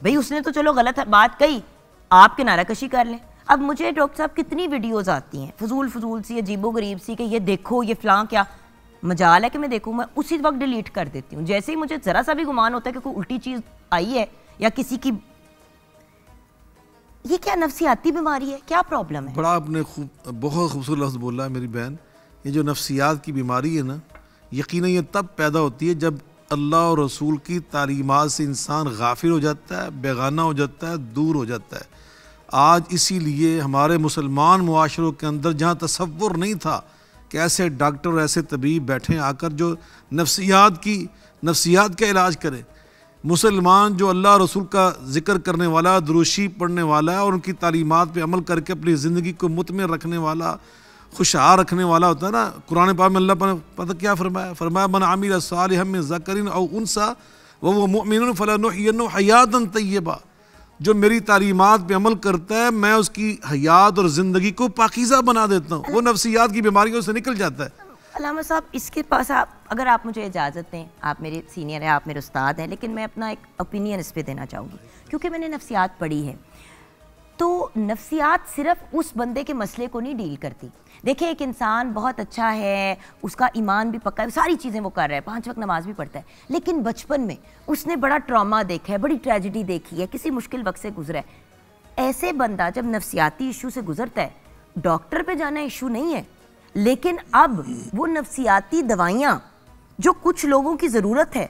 भाई उसने तो चलो गलत बात कही आप किनारा कशी कर लें। अब मुझे डॉक्टर साहब कितनी वीडियोज़ आती हैं? फजूल फजूल सी, अजीबो गरीब सी कि ये देखो, ये फ़लाँ क्या? मजाल है कि मैं देखूँ, मैं उसी वक्त डिलीट कर देती हूँ। जैसे ही मुझे ज़रा सा भी गुमान होता है कि कोई उल्टी चीज़ आई है या किसी की ये क्या नफसियाती बीमारी है? क्या प्रॉब्लम है? बड़ा आपने खूब बहुत खूबसूरत लफ्ज़ बोला है मेरी बहन। ये जो नफसियात की बीमारी है ना यकीन ये तब पैदा होती है जब अल्लाह और रसूल की तालीमात से इंसान गाफिल हो जाता है, बेगाना हो जाता है, दूर हो जाता है। आज इसीलिए हमारे मुसलमान माशरों के अंदर जहाँ तस्वुर नहीं था कि ऐसे डॉक्टर, ऐसे तबीब बैठे आकर जो नफ्सियात की, नफ्सियात का इलाज करें। मुसलमान जो अल्लाह रसूल का ज़िक्र करने वाला, दुरुशी पढ़ने वाला है और उनकी तालीमात पर अमल करके अपनी ज़िंदगी को मुतमिन रखने वाला, खुशहाल रखने वाला होता है ना, कुरान पाक में अल्लाह पता क्या फरमाया? फरमाया, मन आमिर साल हम ज़करिन और उनसा वह वो मोमिन फ़लान हयातन तय्यबा। जो मेरी तालीमात पे अमल करता है, मैं उसकी हयात और ज़िंदगी को पाकिज़ा बना देता हूँ। वो नफसियात की बीमारियों से निकल जाता है। अलामा साहब, इसके पास आप, अगर आप मुझे इजाज़त दें, आप मेरे सीनियर हैं, आप मेरे उस्ताद हैं, लेकिन मैं अपना एक ओपिनियन इस पर देना चाहूँगी, क्योंकि मैंने नफसियात पढ़ी है। तो नफ्सियात सिर्फ़ उस बंदे के मसले को नहीं डील करती। देखिए, एक इंसान बहुत अच्छा है, उसका ईमान भी पक्का है, सारी चीज़ें वो कर रहा है, पाँच वक्त नमाज़ भी पढ़ता है। लेकिन बचपन में उसने बड़ा ट्रॉमा देखा है, बड़ी ट्रेजिडी देखी है, किसी मुश्किल वक्त से गुजरा है। ऐसे बंदा जब नफसियाती इशू से गुजरता है डॉक्टर पे जाना इशू नहीं है, लेकिन अब वो नफसियाती दवाइयाँ, जो कुछ लोगों की ज़रूरत है,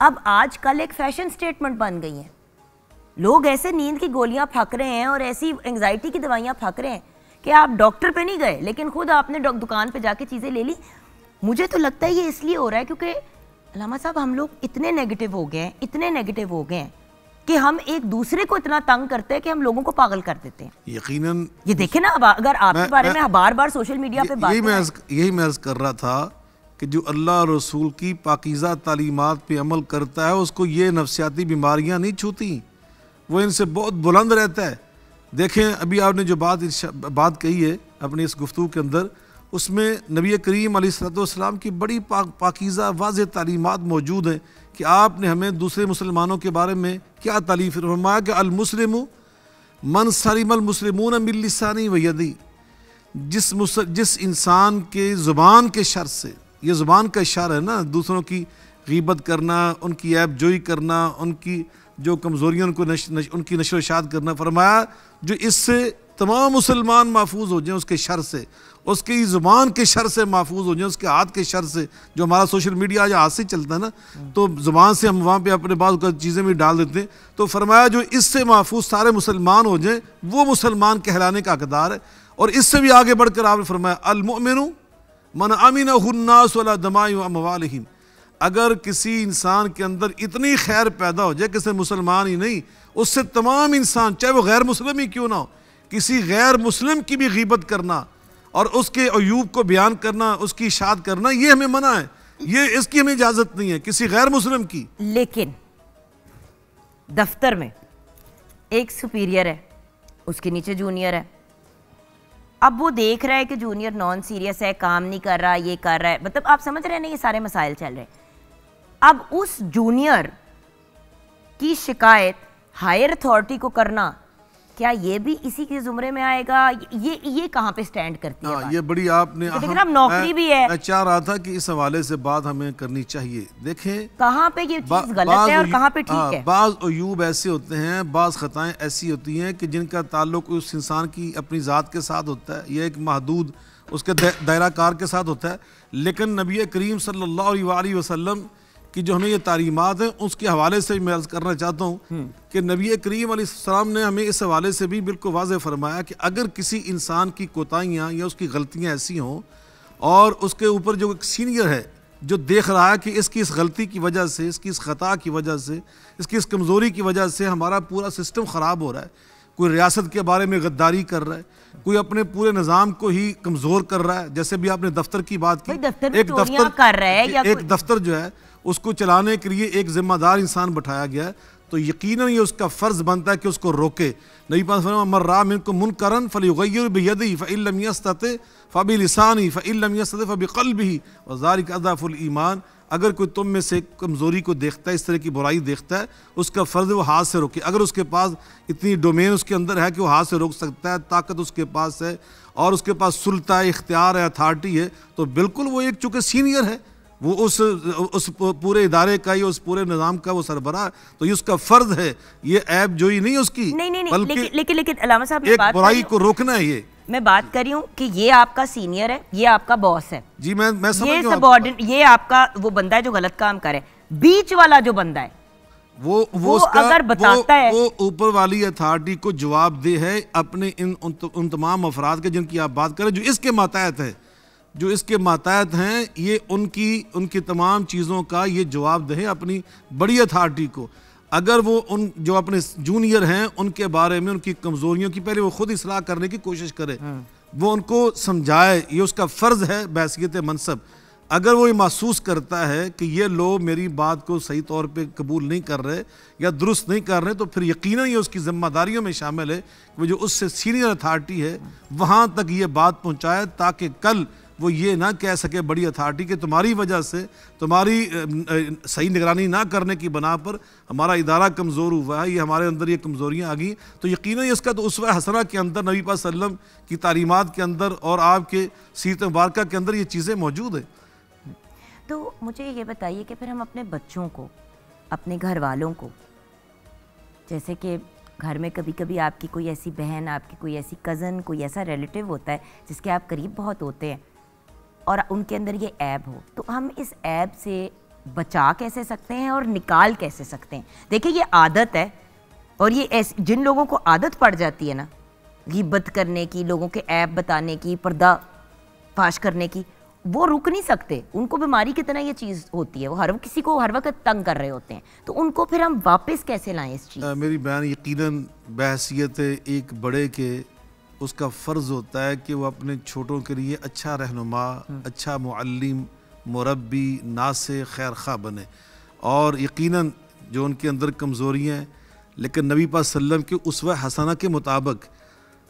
अब आज कल एक फ़ैशन स्टेटमेंट बन गई हैं। लोग ऐसे नींद की गोलियाँ फक रहे हैं और ऐसी एंग्जाइटी की दवाइयाँ फक रहे हैं कि आप डॉक्टर पे नहीं गए लेकिन खुद आपने दुकान पे जाके चीज़ें ले ली। मुझे तो लगता है ये इसलिए हो रहा है क्योंकि अलामा साहब हम लोग इतने नेगेटिव हो गए हैं इतने नेगेटिव हो गए हैं कि हम एक दूसरे को इतना तंग करते हैं कि हम लोगों को पागल कर देते हैं। यकीनन ये देखे ना अब अगर आपके बारे मैं- में बार बार सोशल मीडिया पे बात यही मैं यही मैं कर रहा था कि जो अल्लाह रसूल की पाकिज़ा तालीमात पे अमल करता है उसको ये नफसियाती बीमारियाँ नहीं छूती। वो इनसे बहुत बुलंद रहता है। देखें अभी आपने जो बात बात कही है अपनी इस गुफ्तु के अंदर उसमें नबी करीम अलैहिस्सलाम की बड़ी पा, पाकिज़ा वाज तालीमात मौजूद हैं कि आपने हमें दूसरे मुसलमानों के बारे में क्या तालीफ फरमाया कि अलमुस्लिम मन सरीमल मुस्लिमून मिलसानी वयदी जिस मुस जिस इंसान के ज़ुबान के शर से ये ज़ुबान का इशारा है ना दूसरों की गीबत करना उनकी ऐप जोई करना उनकी जो कमज़ोरियाँ उनको नश, नश, उनकी नशर इशात करना फरमाया जो इससे तमाम मुसलमान महफूज हो जाएँ उसके शर से उसकी ज़ुबान के शर से महफूज हो जाएँ उसके हाथ के शर से जो हमारा सोशल मीडिया आज हाथ से चलता है ना तो ज़ुबान से हम वहाँ पे अपने बाद चीज़ें भी डाल देते हैं तो फरमाया जो इससे महफूज सारे मुसलमान हो जाएँ वो मुसलमान कहलाने का हकदार है और इससे भी आगे बढ़कर आपने फरमाया अलमोमिन मन अमीन हन्नास वाला अगर किसी इंसान के अंदर इतनी खैर पैदा हो जाए, किसी मुसलमान ही नहीं, उससे तमाम इंसान, चाहे वो गैर मुस्लिम ही क्यों ना हो, किसी गैर मुस्लिम की भी गिबत करना और उसके अयूब को बयान करना, उसकी इशाद करना, ये हमें मना है। ये, इसकी हमें इजाज़त नहीं है, किसी गैर मुस्लिम की। लेकिन, दफ्तर में एक सुपीरियर है, उसके नीचे जूनियर है। अब वो देख रहा है कि जूनियर नॉन सीरियस है, काम नहीं कर रहा, ये कर रहा है। मतलब आप समझ रहे हैं ना, ये सारे मसाइल चल रहे हैं। अब उस जूनियर की शिकायत हायर अथॉरिटी को करना क्या ये भी इसी के जुमरे में आएगा? ये ये कहाँ पे स्टैंड करती है हाँ ये बड़ी आपने तो लेकिन अहम- अब नौकरी मैं- भी है। मैं चाह रहा था कि इस हवाले से बात हमें करनी चाहिए। देखें कहाँ पे ये चीज़ गलत है और कहाँ पे ठीक हाँ, है? बाज़ अयूब ऐसे होते हैं बाज़ ख़ताएँ ऐसी होती हैं कि जिनका ताल्लुक उस इंसान की अपनी ज़ात के साथ होता है यह एक महदूद उसके दायरा कार के साथ होता है। लेकिन नबी करीम सल्लल्लाहु अलैहि वसल्लम की जो हमें ये तालीमात हैं उसके हवाले से मैं अर्ज़ करना चाहता हूँ कि नबी करीम अलैहिस्सलाम ने हमें इस हवाले से भी बिल्कुल वाज़ फरमाया कि अगर किसी इंसान की कोताहियाँ या उसकी गलतियाँ ऐसी हों और उसके ऊपर जो एक सीनियर है जो देख रहा है कि इसकी इस गलती की वजह से इसकी इस ख़ता की वजह से इसकी इस कमज़ोरी की वजह से हमारा पूरा सिस्टम ख़राब हो रहा है कोई रियासत के बारे में गद्दारी कर रहा है कोई अपने पूरे निज़ाम को ही कमज़ोर कर रहा है जैसे भी आपने दफ्तर की बात की भाई दफ्तर में चोरियाँ कर रहा है या एक दफ्तर जो है उसको चलाने के लिए एक जिम्मेदार इंसान बैठाया गया है। तो यकीन ये उसका फ़र्ज़ बनता है कि उसको रोके। नबी पास मर रहा मिन को मुन करन फ़लीगैर बेदी फ़िल्म यस्तत फ़बी लिसानी फ़िल्म यस्तत फ़बी क़ल्ब ही अदाफ़ुल ईमान। अगर कोई तुम में से कमज़ोरी को देखता है, इस तरह की बुराई देखता है, उसका फ़र्ज़ वो हाथ से रोके। अगर उसके पास इतनी डोमेन उसके अंदर है कि वो हाथ से रोक सकता है, ताकत उसके पास है और उसके पास सुलता है इख्तियार है अथार्टी है तो बिल्कुल वो एक चूँकि सीनियर है। वो उस उस पूरे इदारे का या उस पूरे निज़ाम का वो सरबरा तो ये उसका फ़र्ज़ है। ये ऐप जो ही नहीं उसकी। नहीं नहीं नहीं लेकिन लेकिन लेकिन अलामा साहब एक बुराई को रोकना है ये। मैं बात कर रही हूँ कि ये आपका सीनियर है ये आपका बॉस है। जी मैं मैं समझ ये हूँ सबॉर्डिनेट ये आपका वो बंदा है जो गलत काम करे। बीच वाला जो बंदा है वो वो, वो उसका अगर बताता वो, है- वो ऊपर वाली अथॉरिटी को जवाब दे है अपने इन उन, उन तमाम अफराद के जिनकी आप बात करें जो इसके मातहत है। जो इसके मातहत हैं ये उनकी उनकी तमाम चीज़ों का ये जवाब दें अपनी बड़ी अथॉरिटी को। अगर वो उन जो अपने जूनियर हैं उनके बारे में उनकी कमज़ोरियों की पहले वो खुद इसलाह करने की कोशिश करे। वो उनको समझाए ये उसका फ़र्ज़ है बैसियत मनसब। अगर वो ये महसूस करता है कि ये लोग मेरी बात को सही तौर पे कबूल नहीं कर रहे या दुरुस्त नहीं कर रहे तो फिर यकीनन ये उसकी जिम्मेदारियों में शामिल है कि वो जो उससे सीनियर अथॉरिटी है। वहाँ तक ये बात पहुँचाए ताकि कल वो ये ना कह सके बड़ी अथॉरिटी कि तुम्हारी वजह से तुम्हारी सही निगरानी ना करने की बना पर हमारा इदारा कमज़ोर हुआ है, ये हमारे अंदर ये कमज़ोरियाँ आ गई। तो यकीन इसका तो उसवा हसना के अंदर नबी पाक सल्लम की तालीमात के अंदर और आपके सीरत मुबारक के अंदर ये चीज़ें मौजूद हैं। तो मुझे ये बताइए कि फिर हम अपने बच्चों को, अपने घर वालों को, जैसे कि घर में कभी कभी आपकी कोई ऐसी बहन, आपकी कोई ऐसी कज़न कोई ऐसा रिलेटिव होता है जिसके आप करीब बहुत होते हैं और उनके अंदर ये ऐब हो तो हम इस ऐब से बचा कैसे सकते हैं और निकाल कैसे सकते हैं? देखिए ये आदत है और ये ऐसी जिन लोगों को आदत पड़ जाती है ना गिब्बत करने की लोगों के ऐप बताने की पर्दा फाश करने की वो रुक नहीं सकते। उनको बीमारी की तरह ये चीज़ होती है वो हर किसी को हर वक्त तंग कर रहे होते हैं। तो उनको फिर हम वापस कैसे लाएँ इस चीज़ अ, मेरी बहन यकीनन बहसीत एक बड़े के उसका फ़र्ज़ होता है कि वह अपने छोटों के लिए अच्छा रहनुमा अच्छा मुअल्लिम मुरब्बी नास खैर खा बने। और यकीनन जो उनके अंदर कमज़ोरियाँ हैं लेकिन नबी पाक सल्लम के उसवा हसना के मुताबिक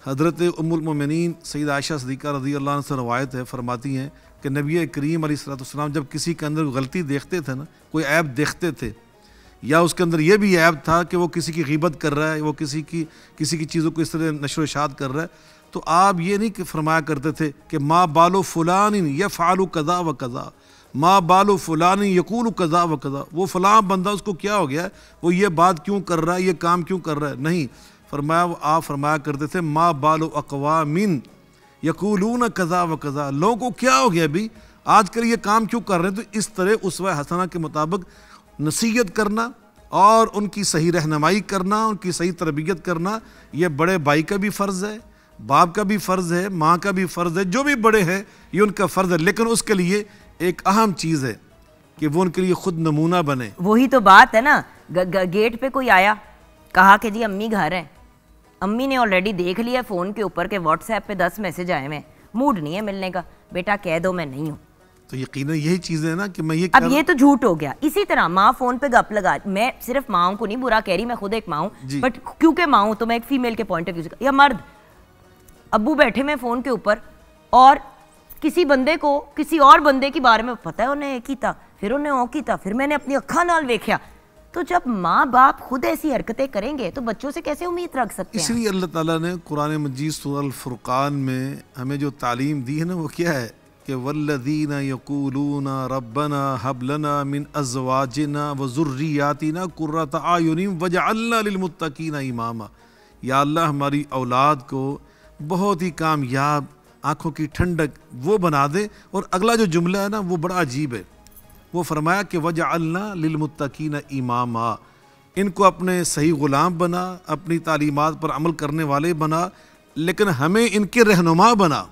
हज़रत उम्मिन सईद आयशा सदीक़ा रज़ी अल्लाह से रवायत है फरमाती हैं कि नबी करीम सलाम जब किसी के अंदर गलती देखते थे ना कोई ऐब देखते थे या उसके अंदर यह भी ऐब था कि वो किसी की गिबत कर रहा है, वो किसी की किसी की चीज़ों को इस तरह नशो इशात कर रहा है। तो आप ये नहीं फरमाया करते थे कि माँ बालो फ़ुलान या फ़ालू कज़ा व कज़ा, माँ बालो फ़ुलान यकूल कज़ा व कज़ा। वो फ़लाँ बंदा उसको क्या हो गया? है वो ये बात क्यों कर रहा है, ये काम क्यों कर रहा है? नहीं, फरमाया, आप फरमाया करते थे माँ बालो अकवामिन यकूलून कज़ा व कज़ा। लोगों को क्या हो गया अभी? आजकल ये काम क्यों कर रहे हैं? तो इस तरह उस हसना के मुताबिक नसीहत करना और उनकी सही रहनमाई करना उनकी सही तरबियत करना ये बड़े भाई का भी फ़र्ज़ है बाप का भी फ़र्ज़ है माँ का भी फ़र्ज़ है जो भी बड़े हैं ये उनका फ़र्ज़ है। लेकिन उसके लिए एक अहम चीज़ है कि वो उनके लिए खुद नमूना बने। वही तो बात है ना। ग, ग, गेट पे कोई आया कहा कि जी अम्मी घर हैं। अम्मी ने ऑलरेडी देख लिया फ़ोन के ऊपर के व्हाट्सएप पे दस मैसेज आए हुए मूड नहीं है मिलने का। बेटा कह दो मैं नहीं हूँ। तो यकीन यही चीज़ है ना कि मैं ये अब कर- ये तो झूठ हो गया। इसी तरह माँ फ़ोन पे गप लगा मैं सिर्फ़ माओ को नहीं बुरा कह रही मैं खुद एक माँ हूँ। बट क्योंकि माँ हूँ तो मैं एक फीमेल के पॉइंट ऑफ़ व्यू से या मर्द। अबू बैठे में फ़ोन के ऊपर और किसी बंदे को किसी और बंदे के बारे में पता है उन्हें की फिर उन्हें ओ की था फिर मैंने अपनी अखा नाल वेख्या तो जब माँ बाप खुद ऐसी हरकतें करेंगे तो बच्चों से कैसे उम्मीद रख सकते हैं? इसलिए अल्लाह ताला ने कुरान मजीद सूरह अल फुरकान में हमें जो तालीम दी है ना वो क्या है? कि वल्लदीना यकूलूना रब्बना हबलना मिन अज़वाजिना व ज़ुर्रियातिना कुर्रत आयुनिम वजअलना लिलमुत्तकीना इमामा। या अल्लाह, हमारी औलाद को बहुत ही कामयाब आँखों की ठंडक वो बना दे और अगला जो जुमला है ना, वो बड़ा अजीब है। वो फरमाया कि वजअलना लिलमुत्तकीना इमामा। इनको अपने सही ग़ुलाम बना, अपनी तालीमात पर अमल करने वाले बना, लेकिन हमें इनके रहनुमा बना।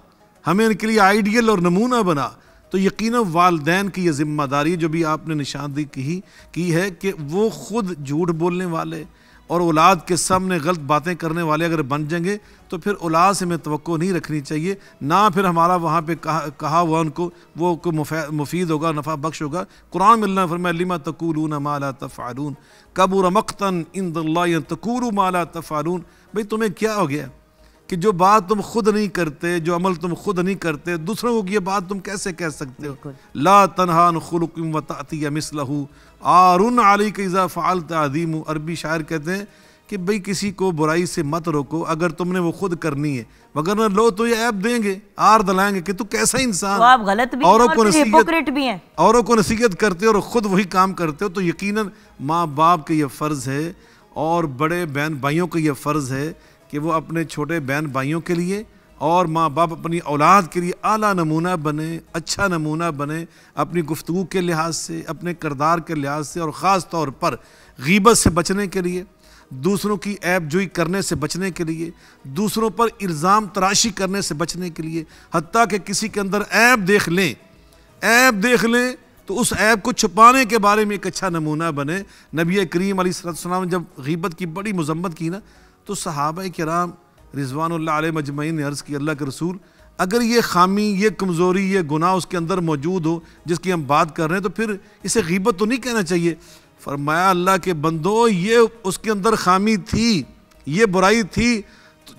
हमें इनके लिए आइडियल और नमूना बना। तो यकीन वालदेन की ये ज़िम्मेदारी जो भी आपने निशानदी की की है कि वो खुद झूठ बोलने वाले और औलाद के सामने गलत बातें करने वाले अगर बन जाएँगे तो फिर औलाद से हमें तवक्को नहीं रखनी चाहिए। ना फिर हमारा वहाँ पे कहा कहा हुआ उनको, वो को मुफीद होगा नफ़ा बख्श होगा। कुरान मिलना फरमा लिमा तकूलून माला तफ़ारून कबूर मख्तन इन तकूलू माला तफ़ारून भाई तुम्हें क्या हो गया? कि जो बात तुम खुद नहीं करते जो अमल तुम खुद नहीं करते दूसरों को ये बात तुम कैसे कह सकते हो? ला तनहान खुलकुम व तातिया मिसलहू। आरुन अली के इज़ा फ़ाल तदीम अरबी शायर कहते हैं कि भाई किसी को बुराई से मत रोको अगर तुमने वो खुद करनी है। मगर वगरना लो तो ये ऐप देंगे आर दलाएँगे कि तू कैसा इंसान तो आप गलत भी औरों को नसीहत भी हैं। औरों को नसीहत करते हो और ख़ुद वही काम करते हो तो यकीनन माँ बाप का ये फ़र्ज़ है और बड़े बहन भाइयों का ये फ़र्ज़ है कि वो अपने छोटे बहन भाइयों के लिए और माँ बाप अपनी औलाद के लिए आला नमूना बने अच्छा नमूना बने, अपनी गुफ्तु के लिहाज से, अपने करदार के लिहाज से और ख़ास तौर पर गीबत से बचने के लिए, दूसरों की ऐप जोई करने से बचने के लिए, दूसरों पर इल्ज़ाम तराशी करने से बचने के लिए हती कि किसी के अंदर ऐप देख लें। ऐप देख लें तो उस ऐप को छुपाने के बारे में एक अच्छा नमूना बने। नबी करीम सलाम जब गीबत की बड़ी मजम्मत की ना तो सहाबा कराम रिजवान मजमैन ने अर्ज़ की अल्लाह के रसूल, अगर ये खामी, ये कमज़ोरी, ये गुनाह उसके अंदर मौजूद हो, जिसकी हम बात कर रहे हैं तो फिर इसे गीबत तो नहीं कहना चाहिए। फरमाया, अल्लाह के बंदो, ये उसके अंदर खामी थी, ये बुराई थी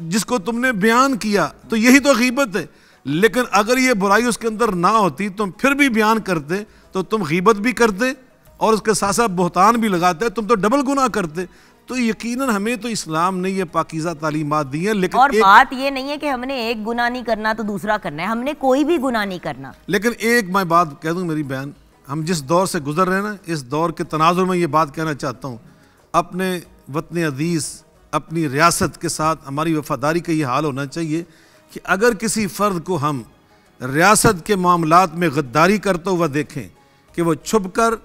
जिसको तुमने बयान किया तो यही तो गीबत है। लेकिन अगर ये बुराई उसके अंदर ना होती तुम फिर भी बयान करते तो तुम गीबत भी करते और उसके साथ साथ बहतान भी लगाते, तुम तो डबल गुनाह करते। तो यकीनन हमें तो इस्लाम ने ये पाकिज़ा तालीमात दी है लेकिन और एक बात ये नहीं है कि हमने एक गुना नहीं करना तो दूसरा करना है। हमने कोई भी गुना नहीं करना। लेकिन एक मैं बात कह दूँ मेरी बहन हम जिस दौर से गुजर रहे हैं ना इस दौर के तनाजुर में ये बात कहना चाहता हूँ। अपने वतन अदीस अपनी रियासत के साथ हमारी वफादारी का ये हाल होना चाहिए कि अगर किसी फ़र्द को हम रियासत के मामलात में गद्दारी करते हुए देखें कि वो छुप कर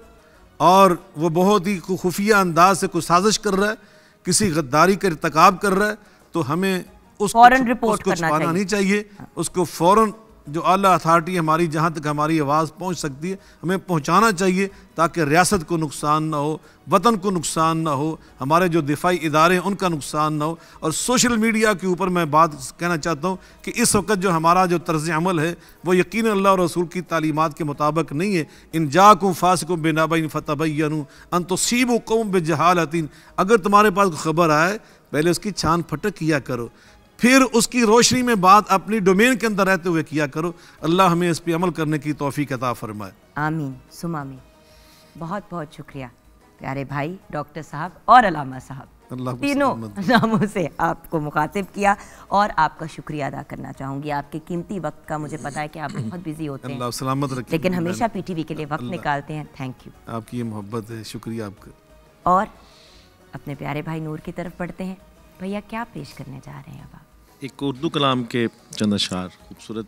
और वह बहुत ही खुफिया अंदाज से कुछ साजिश कर रहा है किसी गद्दारी का इरतकाब कर रहा है तो हमें उसको फ़ौरन रिपोर्ट उसको करना छुपाना। नहीं चाहिए उसको फ़ौरन जो आला अथॉरिटी हमारी, जहाँ तक हमारी आवाज़ पहुँच सकती है, हमें पहुँचाना चाहिए ताकि रियासत को नुकसान ना हो, वतन को नुकसान ना हो, हमारे जो दिफाई इदारे हैं, उनका नुकसान ना हो। और सोशल मीडिया के ऊपर मैं बात कहना चाहता हूँ कि इस वक्त जो हमारा जो तर्ज अमल है, वो यकीन अल्लाह और रसूल की तालीमात के मुताबिक नहीं है। इन जाकुम फासिकुम बेनाबिन फ़तबैनु अन तसीब कौम बेजहालतिन। अगर तुम्हारे पास खबर आए, पहले उसकी छान फटक किया करो। फिर उसकी रोशनी में बात अपनी डोमेन के अंदर रहते हुए किया करो। अल्लाह हमें इस पर अमल करने की तोफ़ी अता फरमाए। आमीन सुमामीन। बहुत बहुत शुक्रिया प्यारे भाई डॉक्टर साहब और अलामा साहब। तीनों नामों से आपको मुखातिब किया और आपका शुक्रिया अदा करना चाहूँगी। आपके कीमती वक्त का मुझे पता है कि आप बहुत बिज़ी होते हैं। सलामत रखे। लेकिन हमेशा पीटीवी के लिए वक्त निकालते हैं। थैंक यू आपकी ये मोहब्बत है शुक्रिया आपका। और अपने प्यारे भाई नूर की तरफ़ बढ़ते हैं। भैया क्या पेश करने जा रहे हैं अब आप? एक उर्दू कलाम के चंद अशार खूबसूरत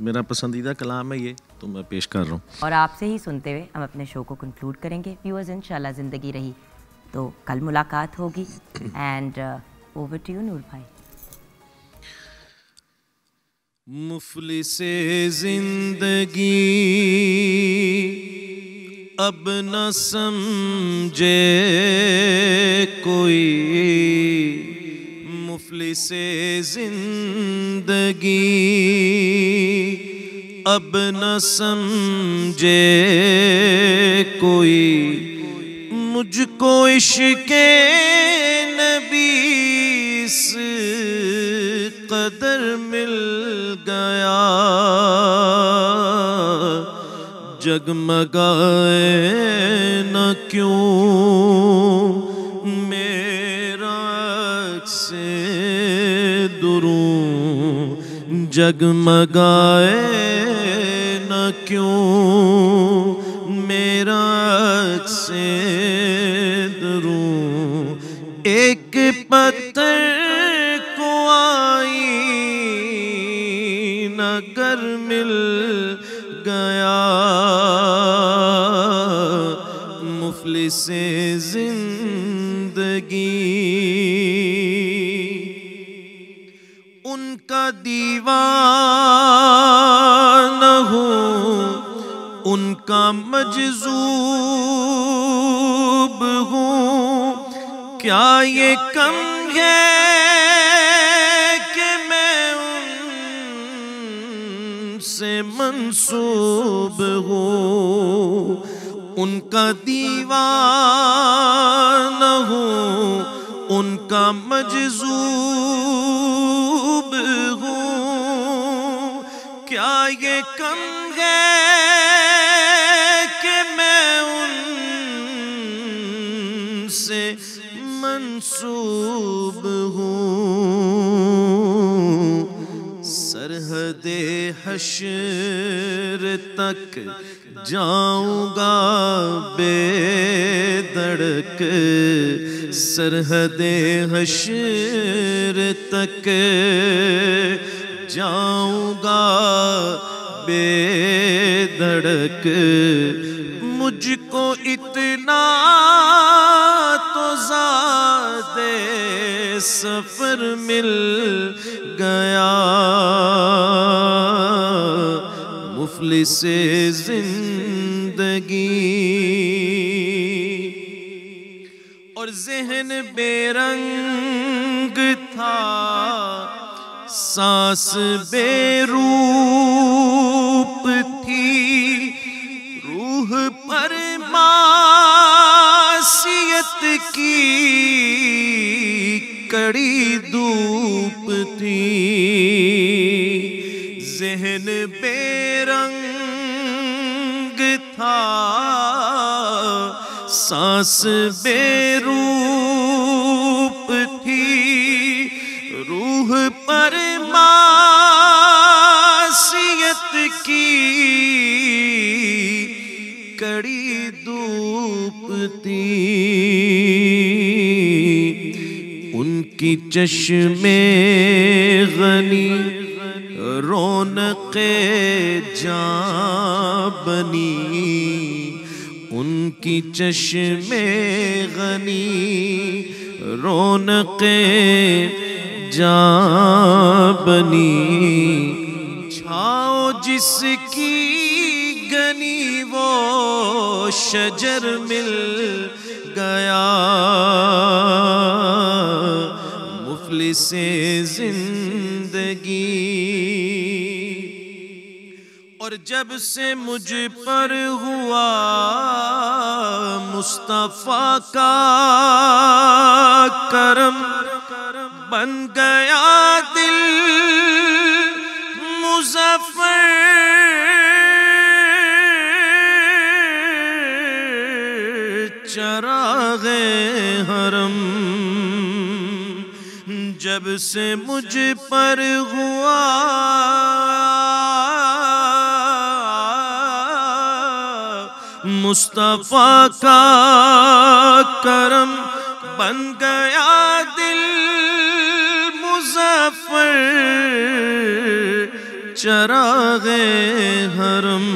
मेरा पसंदीदा कलाम है ये तो मैं पेश कर रहा हूँ। और आपसे ही सुनते हुए हम अपने शो को कंक्लूड करेंगे। व्यूअर्स इंशाल्लाह ज़िंदगी रही। तो कल मुलाकात होगी। And over to you Noor भाई। मुफलिस ज़िंदगी अब न समझे कोई। मुफलिस ज़िंदगी। अब न समझे कोई मुझको इश्क नबी से कदर मिल गया। जगमगाए न क्यों? जगमगाए न क्यों? मेरा से दुरू एक पत्थर को आई नगर मिल गया मुफलिस उनका दीवान हूँ, उनका मजजूब हूँ। क्या ये कम है कि मैं उनसे मंसूब हूँ? उनका दीवान हूँ, उनका मजजूब ये कम है कि मैं उनसे मंसूब हूँ। सरहद हशर तक जाऊँगा बेदड़क सरहद हशर तक जाऊँगा, बेधड़क। मुझको इतना तो ज़्यादा सफ़र मिल गया। मुफलिस ज़िंदगी। और जहन बेरंग था। सांस बेरूप थी। रूह पर मासियत की कड़ी धूप थी। जहन बेरंग था। सांस बेरूप थी उनकी चश्मे गनी, रौनक जां बनी। उनकी चश्मे गनी, रौनक जां बनी। छाओ जिसकी गनी वो शजर मिल गया। मुफलिस ज़िंदगी। और जब से मुझ पर हुआ मुस्तफ़ा का करम बन गया दिल, मुजफ्फर चराग हरम, जब से मुझ पर हुआ। मुस्तफ़ा का करम बन गया दिल मुजफ्फर। चराग हरम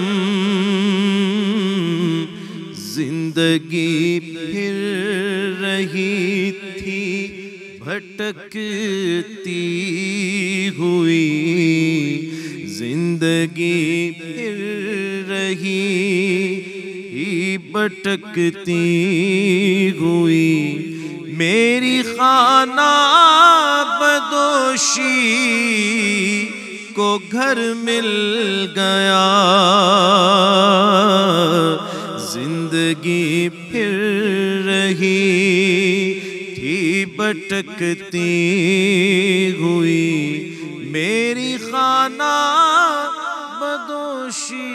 ज़िंदगी फिर रही थी, भटकती हुई। ज़िंदगी फिर रही ही भटकती हुई। मेरी खाना बदोशी को घर मिल गया। ज़िंदगी फिर रही थी भटकती हुई। मेरी खाना बदोशी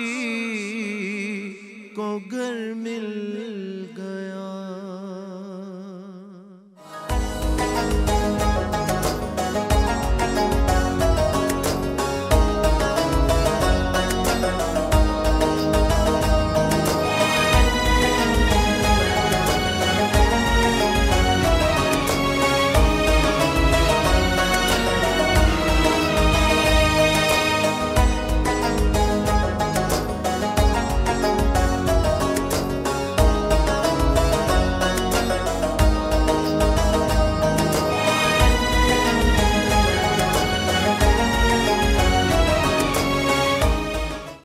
को घर मिल